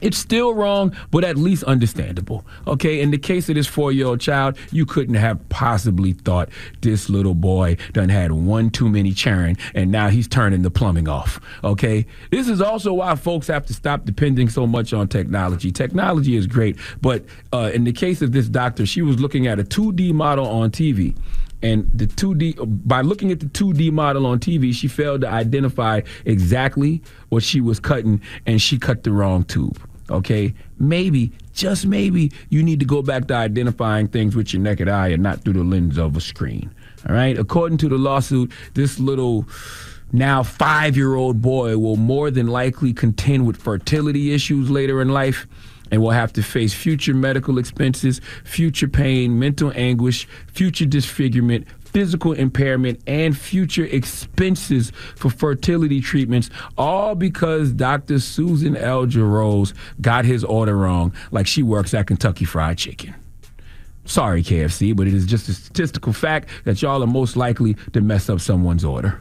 it's still wrong, but at least understandable. Okay, in the case of this four year old child, you couldn't have possibly thought this little boy done had one too many churn and now he's turning the plumbing off. Okay, this is also why folks have to stop depending so much on technology. Technology is great, but uh, in the case of this doctor, she was looking at a 2D model on TV and the 2D by looking at the 2D model on TV, she failed to identify exactly what she was cutting and she cut the wrong tube. Okay? Maybe, just maybe you need to go back to identifying things with your naked eye and not through the lens of a screen. All right? According to the lawsuit, this little now 5-year-old boy will more than likely contend with fertility issues later in life and will have to face future medical expenses, future pain, mental anguish, future disfigurement, physical impairment, and future expenses for fertility treatments, all because Dr. Susan L. Jaros got his order wrong, like she works at Kentucky Fried Chicken. Sorry, KFC, but it is just a statistical fact that y'all are most likely to mess up someone's order.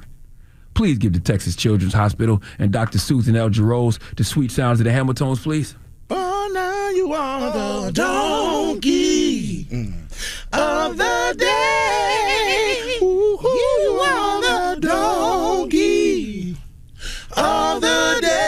Please give the Texas Children's Hospital and Dr. Susan L. Jaros the sweet sounds of the Hamiltones, please. Oh, now you are the donkey mm. of the day. of the day.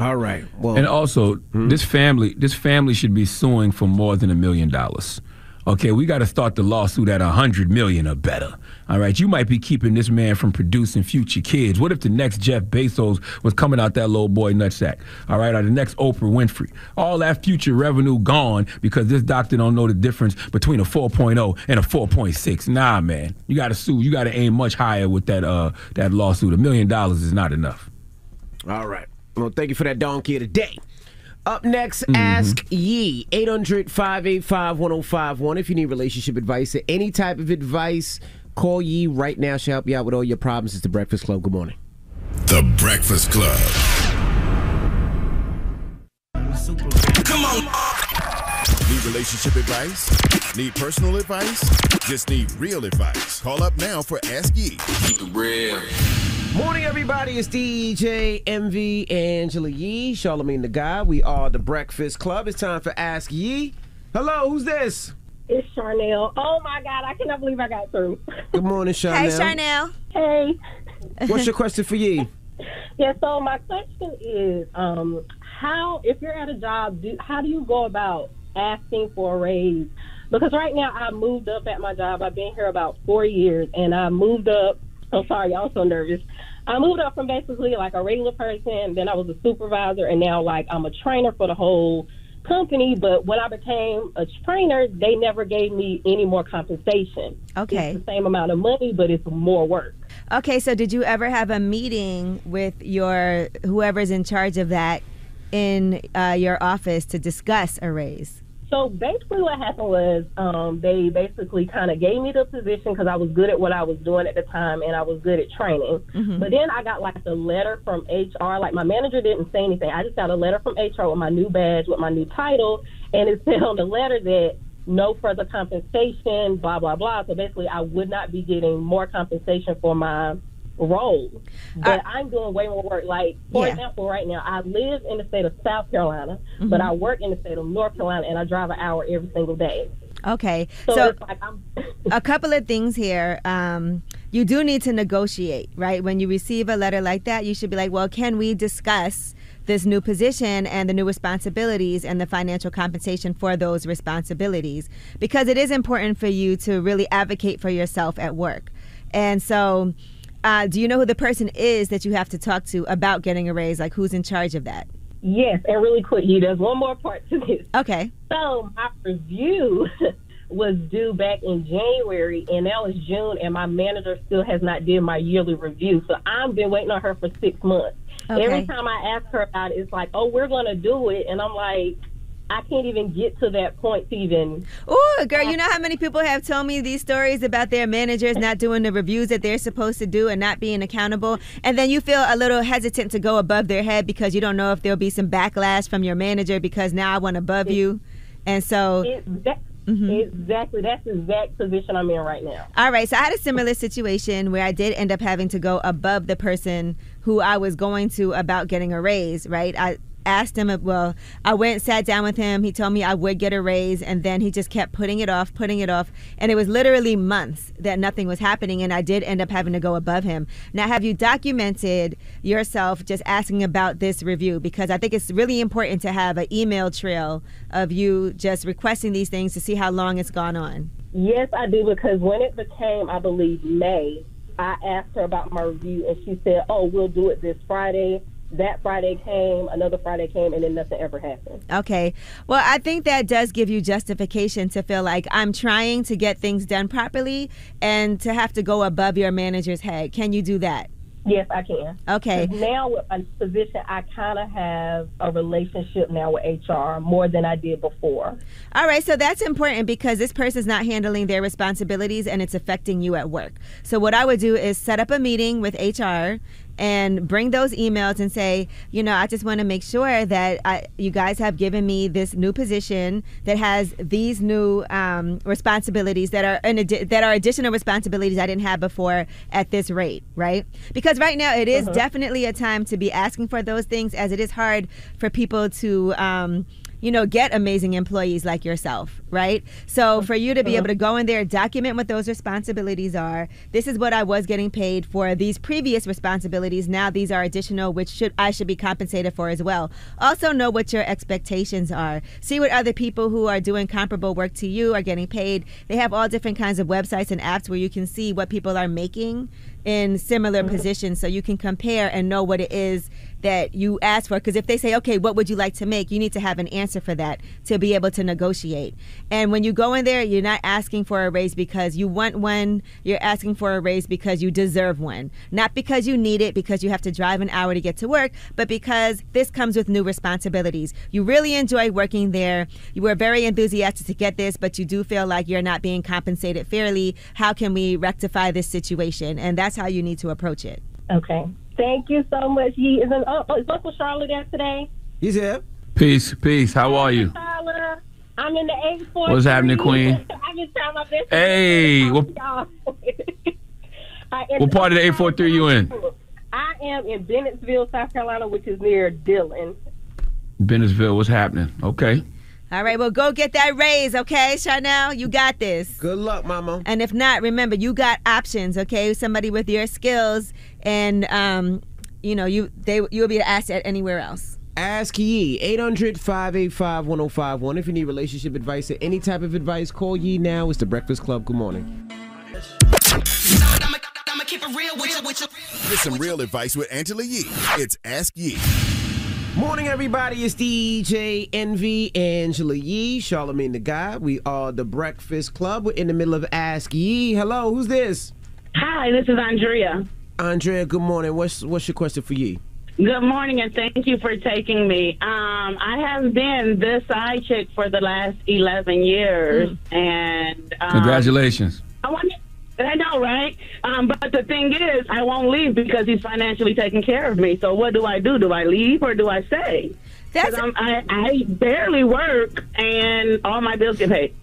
All right. Well, and also, hmm? this family, this family should be suing for more than a million dollars. Okay, we got to start the lawsuit at a hundred million or better. All right, you might be keeping this man from producing future kids. What if the next Jeff Bezos was coming out that little boy nutsack? All right, or the next Oprah Winfrey? All that future revenue gone because this doctor don't know the difference between a 4.0 and a 4.6. Nah, man, you got to sue. You got to aim much higher with that uh that lawsuit. A million dollars is not enough. All right. Well, thank you for that donkey of the day. Up next, Mm-hmm. Ask Yee. 800 585 1051. If you need relationship advice or any type of advice, call Yee right now. She'll help you out with all your problems. It's the Breakfast Club. Good morning. The Breakfast Club. Come on. Need relationship advice? Need personal advice? Just need real advice. Call up now for Ask Yee. Keep it real. Morning, everybody. It's DJ Envy Angela Yee, Charlamagne tha God. We are the Breakfast Club. It's time for Ask Yee. Hello, who's this? It's Charnel. Oh my God, I cannot believe I got through. Good morning, <laughs> Chanel. Charnel. Hey. What's your question for Yee? <laughs> Yeah, so my question is, um, how if you're at a job, do, how do you go about asking for a raise? Because right now I moved up at my job. I've been here about four years, and I moved up. I'm sorry, I'm so nervous. I moved up from basically like a regular person, then I was a supervisor, and now like I'm a trainer for the whole company. But when I became a trainer, they never gave me any more compensation. Okay. It's the same amount of money, but it's more work. Okay, so did you ever have a meeting with your whoever's in charge of that in uh, your office to discuss a raise? So basically, what happened was um, they basically kind of gave me the position because I was good at what I was doing at the time and I was good at training. Mhm. But then I got like the letter from HR. Like my manager didn't say anything. I just got a letter from HR with my new badge, with my new title, and it <laughs> said on the letter that no further compensation, blah blah blah. So basically, I would not be getting more compensation for my role. But I'm doing way more work. Like for Yeah. example, right now I live in the state of South Carolina, but Mhm. I work in the state of North Carolina, and I drive an hour every single day. Okay, So, so, like I'm a couple of things here. Um, you do need to negotiate, right? When you receive a letter like that, you should be like, well, can we discuss this new position and the new responsibilities and the financial compensation for those responsibilities? Because it is important for you to really advocate for yourself at work. And so, uh, do you know who the person is that you have to talk to about getting a raise? Like, who's in charge of that? Yes, and really quick, you there's one more part to this. Okay. So my review <laughs> was due back in January, and now it's June, and my manager still has not did my yearly review. So I've been waiting on her for six months. Okay. Every time I ask her about it, it's like, "Oh, we're gonna do it," and I'm like, I can't even get to that point to even. Oh, girl, you know how many people have told me these stories about their managers not doing the reviews that they're supposed to do and not being accountable. And then you feel a little hesitant to go above their head because you don't know if there'll be some backlash from your manager because now I went above you. And so. Exact- Mm-hmm. Exactly. That's the exact position I'm in right now. All right, so I had a similar situation where I did end up having to go above the person who I was going to about getting a raise, right? I asked him, well, I went, sat down with him. He told me I would get a raise, and then he just kept putting it off, putting it off. And it was literally months that nothing was happening, and I did end up having to go above him. Now, have you documented yourself just asking about this review? Because I think it's really important to have an email trail of you just requesting these things to see how long it's gone on. Yes, I do because when it became, I believe, May, I asked her about my review and she said, "Oh, we'll do it this Friday." That Friday came, another Friday came, and then nothing ever happened. Okay. Well, I think that does give you justification to feel like I'm trying to get things done properly and to have to go above your manager's head. Can you do that? Yes, I can. Okay. Now with my position, I kind of have a relationship now with HR more than I did before. All right, so that's important because this person's not handling their responsibilities and it's affecting you at work. So, what I would do is set up a meeting with HR and bring those emails and say, you know, I just want to make sure that I, you guys have given me this new position that has these new um, responsibilities that are in addi- that are additional responsibilities I didn't have before at this rate, right? Because right now it is Uh-huh. definitely a time to be asking for those things, as it is hard for people to. Um, you know, get amazing employees like yourself, right? So for you to be able to go in there, document what those responsibilities are. This is what I was getting paid for these previous responsibilities. Now these are additional, which should I should be compensated for as well. Also know what your expectations are. See what other people who are doing comparable work to you are getting paid. They have all different kinds of websites and apps where you can see what people are making in similar mm-hmm. positions so you can compare and know what it is that you ask for because if they say okay what would you like to make? you need to have an answer for that to be able to negotiate. And when you go in there you're not asking for a raise because you want one. You're asking for a raise because you deserve one. Not because you need it because you have to drive an hour to get to work but because this comes with new responsibilities. You really enjoy working there. You were very enthusiastic to get this but you do feel like you're not being compensated fairly. How can we rectify this situation? And that's how you need to approach it. Okay. Thank you so much. He is an oh, is Uncle Charlotte there today? He's here. Peace, peace. How are you? Charlotte, I'm in the eight four. What's happening, Queen? I've been trying my best. Hey, what, <laughs> what part of the 843 you in? I am in Bennettsville, South Carolina, which is near Dillon. Bennettsville. What's happening? Okay. All right, well, go get that raise, okay, Chanel? You got this. Good luck, Mama. And if not, remember, you got options, okay? Somebody with your skills, and um, you know, you they you'll be an asset anywhere else. Ask Yee, 800 585 1051. If you need relationship advice or any type of advice, call Yee now. It's the Breakfast Club. Good morning. Get some real advice with Angela Yee. It's Ask Yee. Morning, everybody. It's DJ Envy, Angela Yee, Charlamagne tha God. We are the Breakfast Club. We're in the middle of Ask Yee. Hello, who's this? Hi, this is Andrea. Andrea, good morning. What's what's your question for Yee? Good morning, and thank you for taking me. Um, I have been this side chick for the last 11 years, and um, Congratulations. I want. I know, right? Um, but the thing is, I won't leave because he's financially taking care of me. So what do I do? Do I leave or do I stay? That's I, I barely work, and all my bills get paid.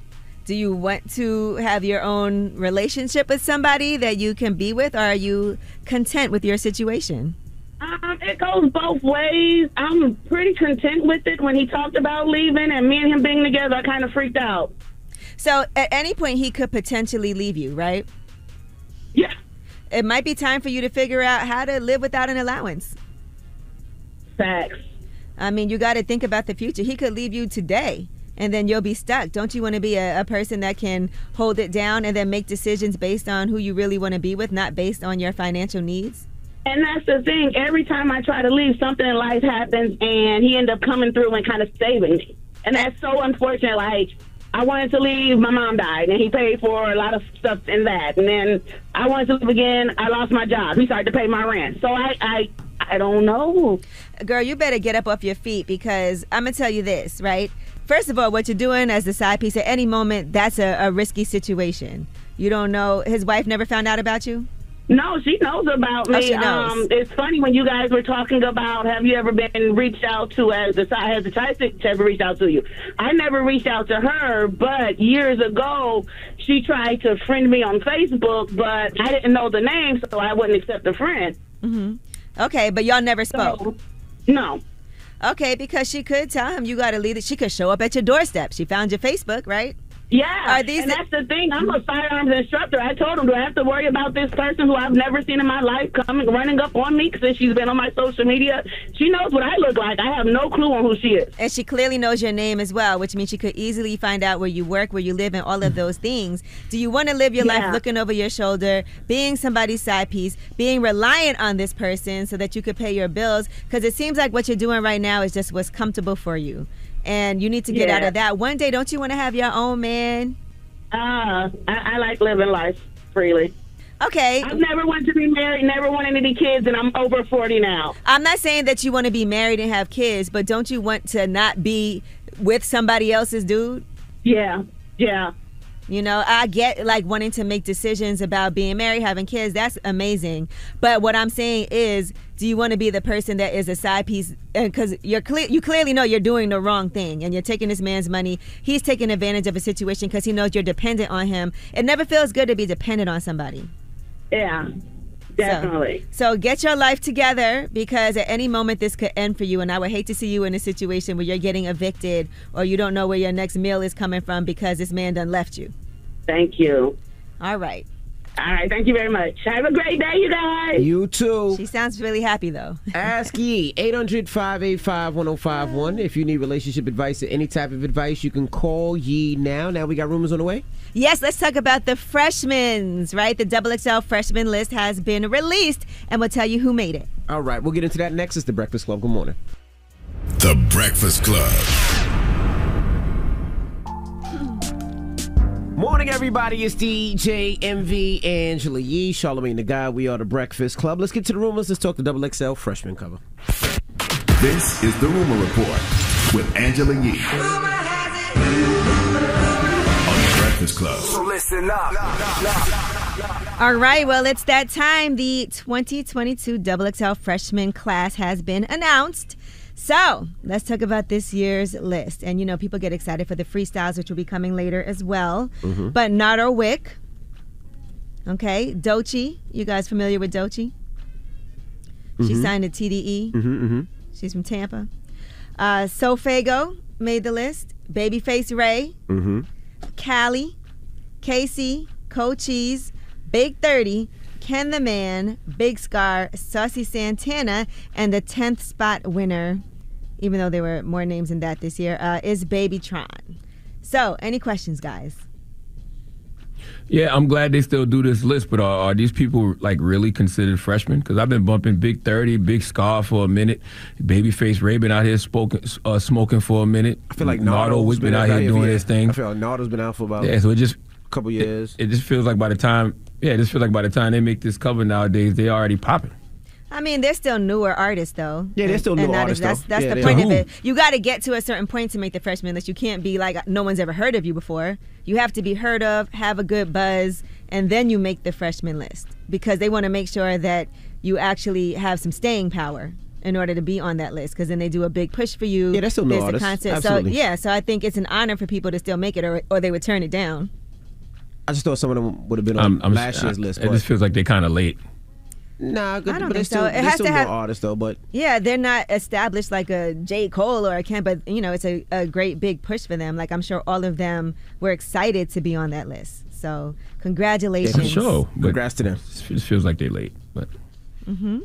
Do you want to have your own relationship with somebody that you can be with, or are you content with your situation? Um, it goes both ways. I'm pretty content with it. When he talked about leaving and me and him being together, I kind of freaked out. So at any point, he could potentially leave you, right? It might be time for you to figure out how to live without an allowance. Facts. I mean, you got to think about the future. He could leave you today. And then you'll be stuck. Don't you want to be a, a person that can hold it down and then make decisions based on who you really want to be with, not based on your financial needs? And that's the thing. Every time I try to leave, something in life happens, and he ended up coming through and kind of saving me. And that's so unfortunate. Like, I wanted to leave, my mom died, and he paid for a lot of stuff in that. And then I wanted to leave again, I lost my job. He started to pay my rent. So I, I, I don't know. Girl, you better get up off your feet because I'm to tell you this, right? First of all, what you're doing as the side piece at any moment, that's a, a risky situation. You don't know. His wife never found out about you? No, she knows about Oh, me. she knows. Um, it's funny when you guys were talking about have you ever been reached out to as the side has the tricycle ever reached out to you? I never reached out to her, but years ago she tried to friend me on Facebook, but I didn't know the name, so I wouldn't accept the friend. hmm Okay, but y'all never spoke. no. Okay, because she could tell him you got to leave it. She could show up at your doorstep. She found your Facebook, right? Yeah, Are these and that's the thing. I'm a firearms instructor. I told him, do I have to worry about this person who I've never seen in my life coming, running up on me since she's been on my social media? She knows what I look like. I have no clue on who she is. And she clearly knows your name as well, which means she could easily find out where you work, where you live, and all of mm. those things. Do you want to live your Yeah. life looking over your shoulder, being somebody's side piece, being reliant on this person so that you could pay your bills? Because it seems like what you're doing right now is just what's comfortable for you. And you need to get Yeah. out of that. One day, don't you want to have your own man? Uh, I, I like living life freely. Okay. I've never wanted to be married, never wanted any kids, and I'm over 40 now. I'm not saying that you want to be married and have kids, but don't you want to not be with somebody else's dude? Yeah, yeah. You know, I get like wanting to make decisions about being married, having kids. That's amazing. But what I'm saying is, do you want to be the person that is a side piece? Uh, because you're clear, you clearly know you're doing the wrong thing, and you're taking this man's money. He's taking advantage of a situation because he knows you're dependent on him. It never feels good to be dependent on somebody. Yeah. Definitely. So, so get your life together because at any moment this could end for you. And I would hate to see you in a situation where you're getting evicted or you don't know where your next meal is coming from because this man done left you. Thank you. All right. All right. Thank you very much. Have a great day, you guys. You too. She sounds really happy though. <laughs> Ask Yee, 800 585 1051. If you need relationship advice or any type of advice, you can call Yee now. Now we got rumors on the way. Yes, let's talk about the freshmen, right? The double XL freshman list has been released and we'll tell you who made it. All right, we'll get into that next. It's The Breakfast Club. Good morning. The Breakfast Club. Morning, everybody. It's DJ Envy Angela Yee, Charlamagne tha God. We are The Breakfast Club. Let's get to the rumors. Let's talk the double XL freshman cover. This is the Rumor Report with Angela Yee. On The Breakfast Club. So listen up. All right, well, it's that time. The 2022 Double XL freshman class has been announced. So let's talk about this year's list. And you know, people get excited for the freestyles, which will be coming later as well. Mm-hmm. But Wick, okay, Doechii. You guys familiar with Doechii? She Mhm. signed to TDE. Mm-hmm, mm-hmm. She's from Tampa. Uh, SoFaygo made the list. Babyface Ray, Mm-hmm. Kali, KayCyy, Cochise, Big 30, Ken the Man, Big Scarr, Saucy Santana, and the 10th spot winner, even though there were more names than that this year, uh, is Babytron. So, any questions, guys? Yeah, I'm glad they still do this list, but are, are these people like really considered freshmen? Because I've been bumping Big 30, Big Scarr for a minute, Babyface Ray been out here smoking, uh, smoking for a minute. I feel like Nardo Nardo's was been out here doing yeah. his thing. I feel like Nardo's been out for about Yeah, so it just a couple years. It, it just feels like by the time, yeah, it just feels like by the time they make this cover nowadays, they already popping. I mean, they're still newer artists, though. Yeah, they're still and newer that artists, is- That's, that's Yeah, the point are. of it. You got to get to a certain point to make the freshman list. You can't be like no one's ever heard of you before. You have to be heard of, have a good buzz, and then you make the freshman list because they want to make sure that you actually have some staying power in order to be on that list because then they do a big push for you. Yeah, they're still new There's artists. Absolutely. So yeah, so I think it's an honor for people to still make it, or or they would turn it down. I just thought some of them would have been on I'm, I'm, last year's list. It just feels like they're kind of late. Nah, good, I don't but think still, so. It has still to new have- artists though. But Yeah, they're not established like a J. Cole or a Ken, but you know, it's a, a great big push for them. Like I'm sure all of them were excited to be on that list. So congratulations. For sure. But Congrats to them. It just feels like they're late. But Mm-hmm.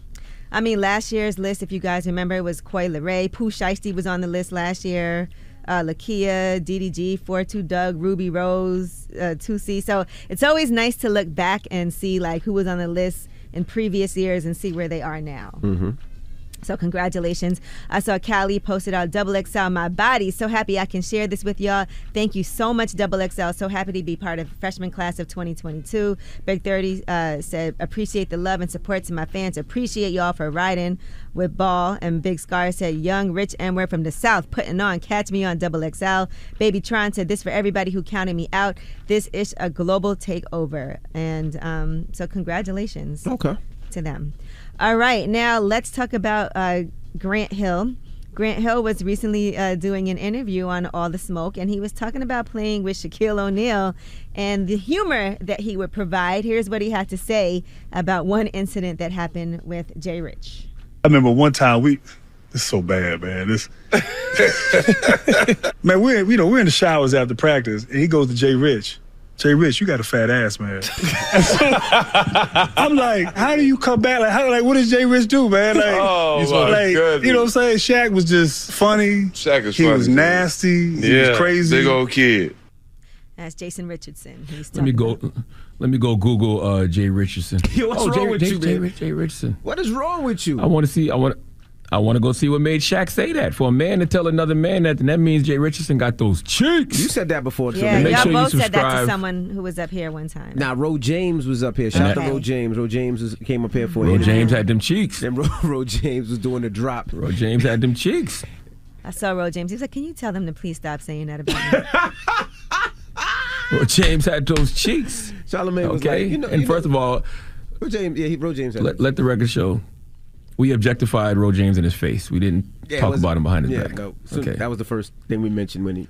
I mean, last year's list, if you guys remember, it was Coi Leray. Pooh Shiesty was on the list last year. Uh, Lakeyah, DDG, 42 Dugg, Rubi Rose, uh, Toosii. So it's always nice to look back and see like who was on the list in previous years and see where they are now. Mm-hmm. So congratulations. I saw Kali posted out double XL my body. So happy I can share this with y'all. Thank you so much, double XL. So happy to be part of freshman class of 2022. Big 30 uh, said, appreciate the love and support to my fans. Appreciate y'all for riding with ball. And Big Scarr said, young, rich, and we're from the South, putting on, catch me on double XL. Baby Tron said, this for everybody who counted me out. This is a global takeover. And um, so congratulations Okay. to them. All right, now let's talk about uh, Grant Hill. Grant Hill was recently uh, doing an interview on All the Smoke, and he was talking about playing with Shaquille O'Neal and the humor that he would provide. Here's what he had to say about one incident that happened with Jay Rich. I remember one time we. This is so bad, man. This <laughs> <laughs> man, we're you know we're in the showers after practice, and he goes to Jay Rich. Jay Rich, you got a fat ass, man. So, I'm like, how do you come back? Like, how like what does Jay Rich do, man? Like, Oh, my like goodness. you know what I'm saying? Shaq was just funny. Shaq is funny. he funny, was too. nasty. He yeah, was crazy. Big old kid. That's Jason Richardson. He's let me talking go. Let me go Google uh, Jay Richardson. <laughs> Yo, what's oh, wrong Jay, with Jay, you, Jay, man? Jay Richardson. What is wrong with you? I want to see. I want. I want to go see what made Shaq say that. For a man to tell another man that, then that means Jay Richardson got those cheeks. You said that before too. Yeah, Make y'all sure you both said that to someone who was up here one time. Now, Ro James was up here. Shout out to Ro James. Ro James was, came up here for Ro. James had them cheeks. Then Ro, <laughs> Ro James was doing the drop. Ro James had them cheeks. I saw Ro James. He was like, "Can you tell them to please stop saying that about me?" <laughs> Ro James had those cheeks. Charlamagne was okay. like, you know- and you first of all, Ro James, yeah, he, Ro James had let, let the record show. We objectified Ro James in his face. We didn't Yeah, talk about him behind his yeah, back. No, so okay. that was the first thing we mentioned when he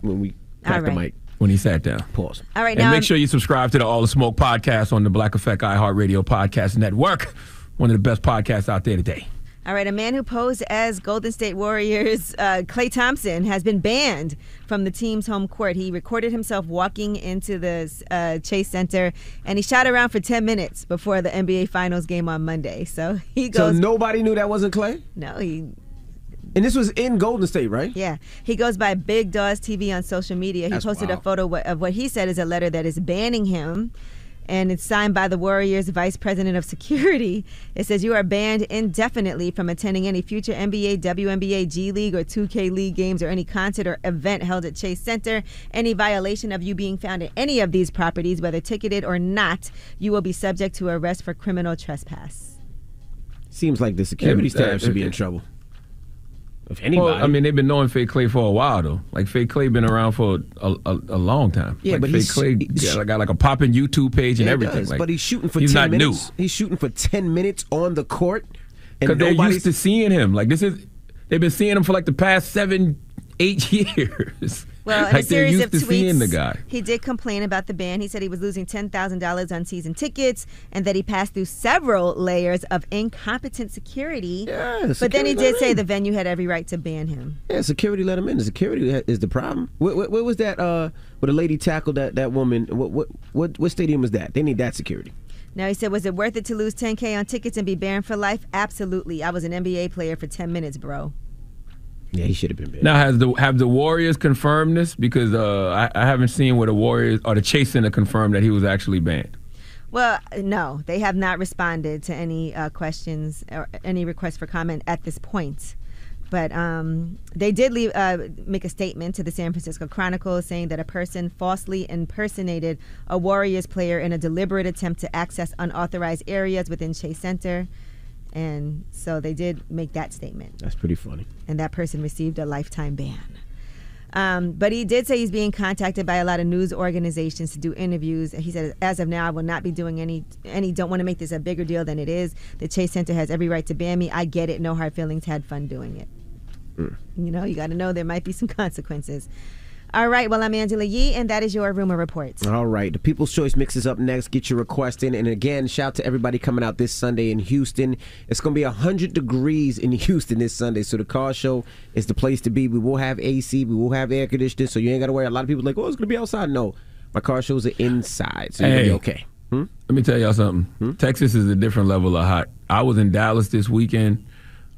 when we All cracked the mic. when he sat down. Pause. All right, and now make I'm- sure you subscribe to the All the Smoke podcast on the Black Effect iHeartRadio podcast network. One of the best podcasts out there today. All right, a man who posed as Golden State Warriors uh, Klay Thompson has been banned from the team's home court. He recorded himself walking into the uh, Chase Center, and he shot around for 10 minutes before the NBA Finals game on Monday. So <laughs> he goes. So nobody knew that wasn't Klay? no, he. And this was in Golden State, right? Yeah, he goes by Big Dawes TV on social media. He That's posted a photo of what he said is a letter that is banning him, and it's signed by the Warriors Vice President of Security. It says you are banned indefinitely from attending any future NBA, WNBA, G League, or 2K League games or any concert or event held at Chase Center. Any violation of you being found at any of these properties, whether ticketed or not, you will be subject to arrest for criminal trespass. Seems like the security uh, staff should be in uh, trouble. If anybody. Well, I mean, they've been knowing Fake Klay for a while, though. Like Fake Klay been around for a, a, a long time. Yeah, like, but Fake he's- Klay he's- got, got like a popping YouTube page and Yeah, he everything. does, Like, but he's shooting for he's 10 not minutes. He's shooting for 10 minutes on the court. because they're used to seeing him. Like this is they've been seeing him for like the past seven, eight <laughs> years. Well, in like a series of to seeing the tweets, guy. he did complain about the ban. He said he was losing ten thousand dollars on season tickets, and that he passed through several layers of incompetent security. but then he did say in. the venue had every right to ban him. Yeah, security let him in. The security is the problem. What, what, what was that? Uh, where the lady tackled that, that woman? What, what what what stadium was that? They need that security. Now he said, "Was it worth it to lose 10k on tickets and be banned for life? Absolutely. I was an NBA player for 10 minutes, bro." Yeah, he should have been banned. Now has the have the Warriors confirmed this? Because uh, I, I haven't seen where the Warriors or the Chase Center confirmed that he was actually banned. Well, no, they have not responded to any uh, questions or any requests for comment at this point. But um, they did leave, uh, make a statement to the San Francisco Chronicle saying that a person falsely impersonated a Warriors player in a deliberate attempt to access unauthorized areas within Chase Center. And so they did make that statement. That's pretty funny. And that person received a lifetime ban. Um, but he did say he's being contacted by a lot of news organizations to do interviews. And he said, as of now, I will not be doing any. Any don't want to make this a bigger deal than it is. The Chase Center has every right to ban me. I get it. No hard feelings. Had fun doing it. You know, you got to know there might be some <laughs> consequences. All right. Well, I'm Angela Yee, and that is your rumor report. All right, the People's Choice Mix is up next. Get your request in, and again, shout to everybody coming out this Sunday in Houston. It's going to be hundred degrees in <laughs> Houston this Sunday, so the car show is the place to be. We will have AC, we will have air conditioning, so you ain't got to worry. A lot of people are like, oh, it's going to be outside. No, my car shows are inside, so you're Hey. gonna be okay. Hmm? Let me tell y'all something. Texas is a different level of hot. I was in Dallas this weekend.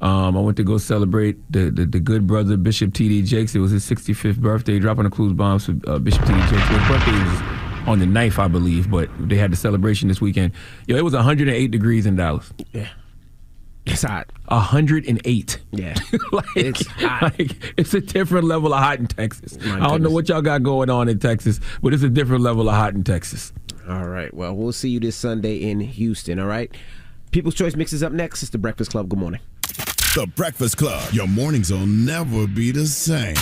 Um, I went to go celebrate the, the, the good brother Bishop T.D. Jakes. It was his 65th birthday. Dropping the clues bombs for uh, Bishop T.D. Jakes. His birthday was on the 9th, I believe, but they had the celebration this weekend. Yo, it was 108 degrees in Dallas. Yeah. It's hot. 108. Yeah. <laughs> like, It's hot. like, it's a different level of hot in Texas. My I don't know what y'all got going on in Texas, but it's a different level of hot in Texas. All right. Well, we'll see you this Sunday in Houston. All right. People's Choice Mix is up next. It's the Breakfast Club. Good morning. The Breakfast Club. Your mornings will never be the same.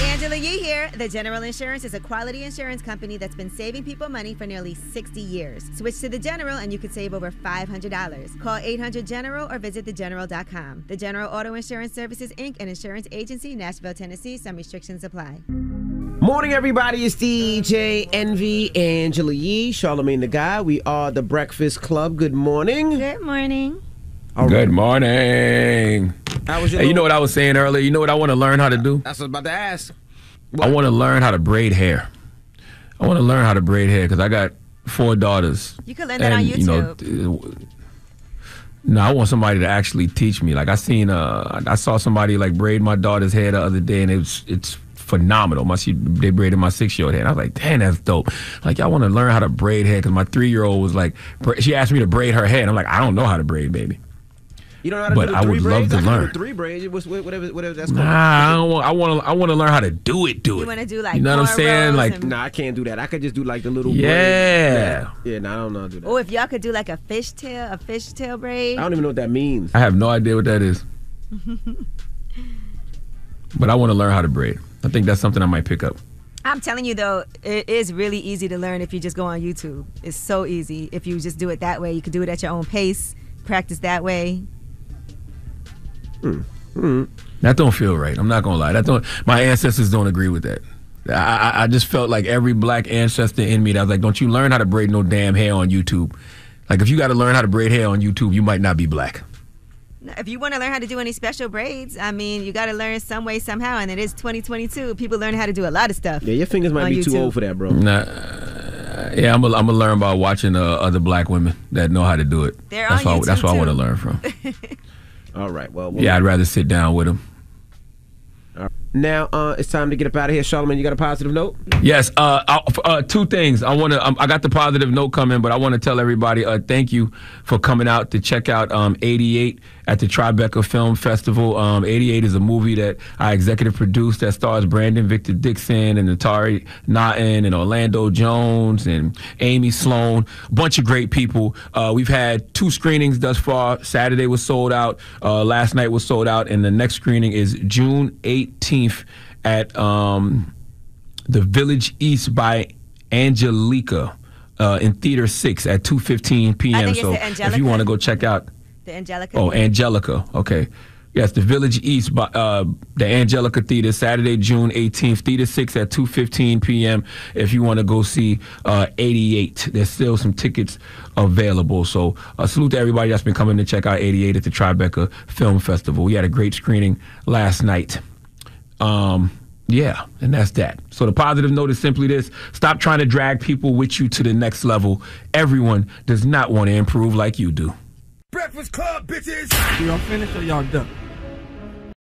Angela Yee here. The General Insurance is a quality insurance company that's been saving people money for nearly 60 years. Switch to the General and you could save over $500. Call 800 General or visit thegeneral.com. The General Auto Insurance Services Inc., an insurance agency, Nashville, Tennessee. Some restrictions apply. Morning, everybody. It's DJ Envy, Angela Yee, Charlamagne tha God. We are the Breakfast Club. Good morning. Good morning. Good morning. How was your Hey, you know what I was saying earlier? You know what I want to learn how to do? That's what I was about to ask. I want to learn how to braid hair. I want to learn how to braid hair because I got four daughters. You could learn that on And, you know, YouTube. uh, no, I want somebody to actually teach me. Like I seen, uh, I saw somebody like braid my daughter's hair the other day, and it was it's phenomenal. My she, they braided my six year old hair, and I was like, damn, that's dope. Like I want to learn how to braid hair because my three year old was like, she asked me to braid her hair, and I'm like, I don't know how to braid, baby. You don't know how to But do the I three would love braids? to I can do learn. three braids. What's- Whatever, whatever that's called. Nah, I don't want. I want to. I want to learn how to do it. Do it. You want to do like you know what I'm saying? Like, Nah, I can't do that. I could just do like the little Yeah. braids. Yeah, nah, I don't know how to do that. Oh, if y'all could do like a fishtail, a fishtail braid. I don't even know what that means. I have no idea what that is, <laughs> but I want to learn how to braid. I think that's something I might pick up. I'm telling you though, it is really easy to learn if you just go on YouTube. It's so easy if you just do it that way. You can do it at your own pace, practice that way. That don't feel right. I'm not gonna lie. That don't. My ancestors don't agree with that. I, I, I just felt like every black ancestor in me that was like, don't you learn how to braid no damn hair on YouTube. Like, if you got to learn how to braid hair on YouTube, you might not be black. If you want to learn how to do any special braids, I mean, you got to learn some way somehow. And it is 2022. People learn how to do a lot of stuff. Yeah, your fingers might on be too old for that, bro. Nah, uh, yeah, I'm gonna I'm gonna learn by watching uh, other black women that know how to do it. They're that's on why, That's YouTube, what I want to learn from. <laughs> All right. Well, Yeah, I'd rather sit down with them. Now uh, it's time to get up out of here. Charlamagne, you got a positive note? Yes, uh, uh, two things. I want to. Um, I got the positive note coming, but I want to tell everybody uh, thank you for coming out to check out um, 88 at the Tribeca Film Festival. Um, 88 is a movie that I executive produced that stars Brandon Victor Dixon and Naturi Naughton and Orlando Jones and Amy Sloan. A bunch of great people. Uh, we've had two screenings thus far. Saturday was sold out. Uh, last night was sold out, and the next screening is June 18th at. Um, the Village East by Angelica uh, in Theater Six at two fifteen I p.m. So if you want to go check out, The Angelica. oh Angelica, okay, yes, the Village East by uh, the Angelica Theater Saturday June eighteenth, Theater Six at two fifteen p.m. If you want to go see uh, eighty eight, there's still some tickets available. So uh, salute to everybody that's been coming to check out eighty eight at the Tribeca Film Festival. We had a great screening last night. Um, yeah, and that's that. So the positive note is simply this: stop trying to drag people with you to the next level. Everyone does not want to improve like you do. Breakfast Club, bitches. Y'all finished or y'all done?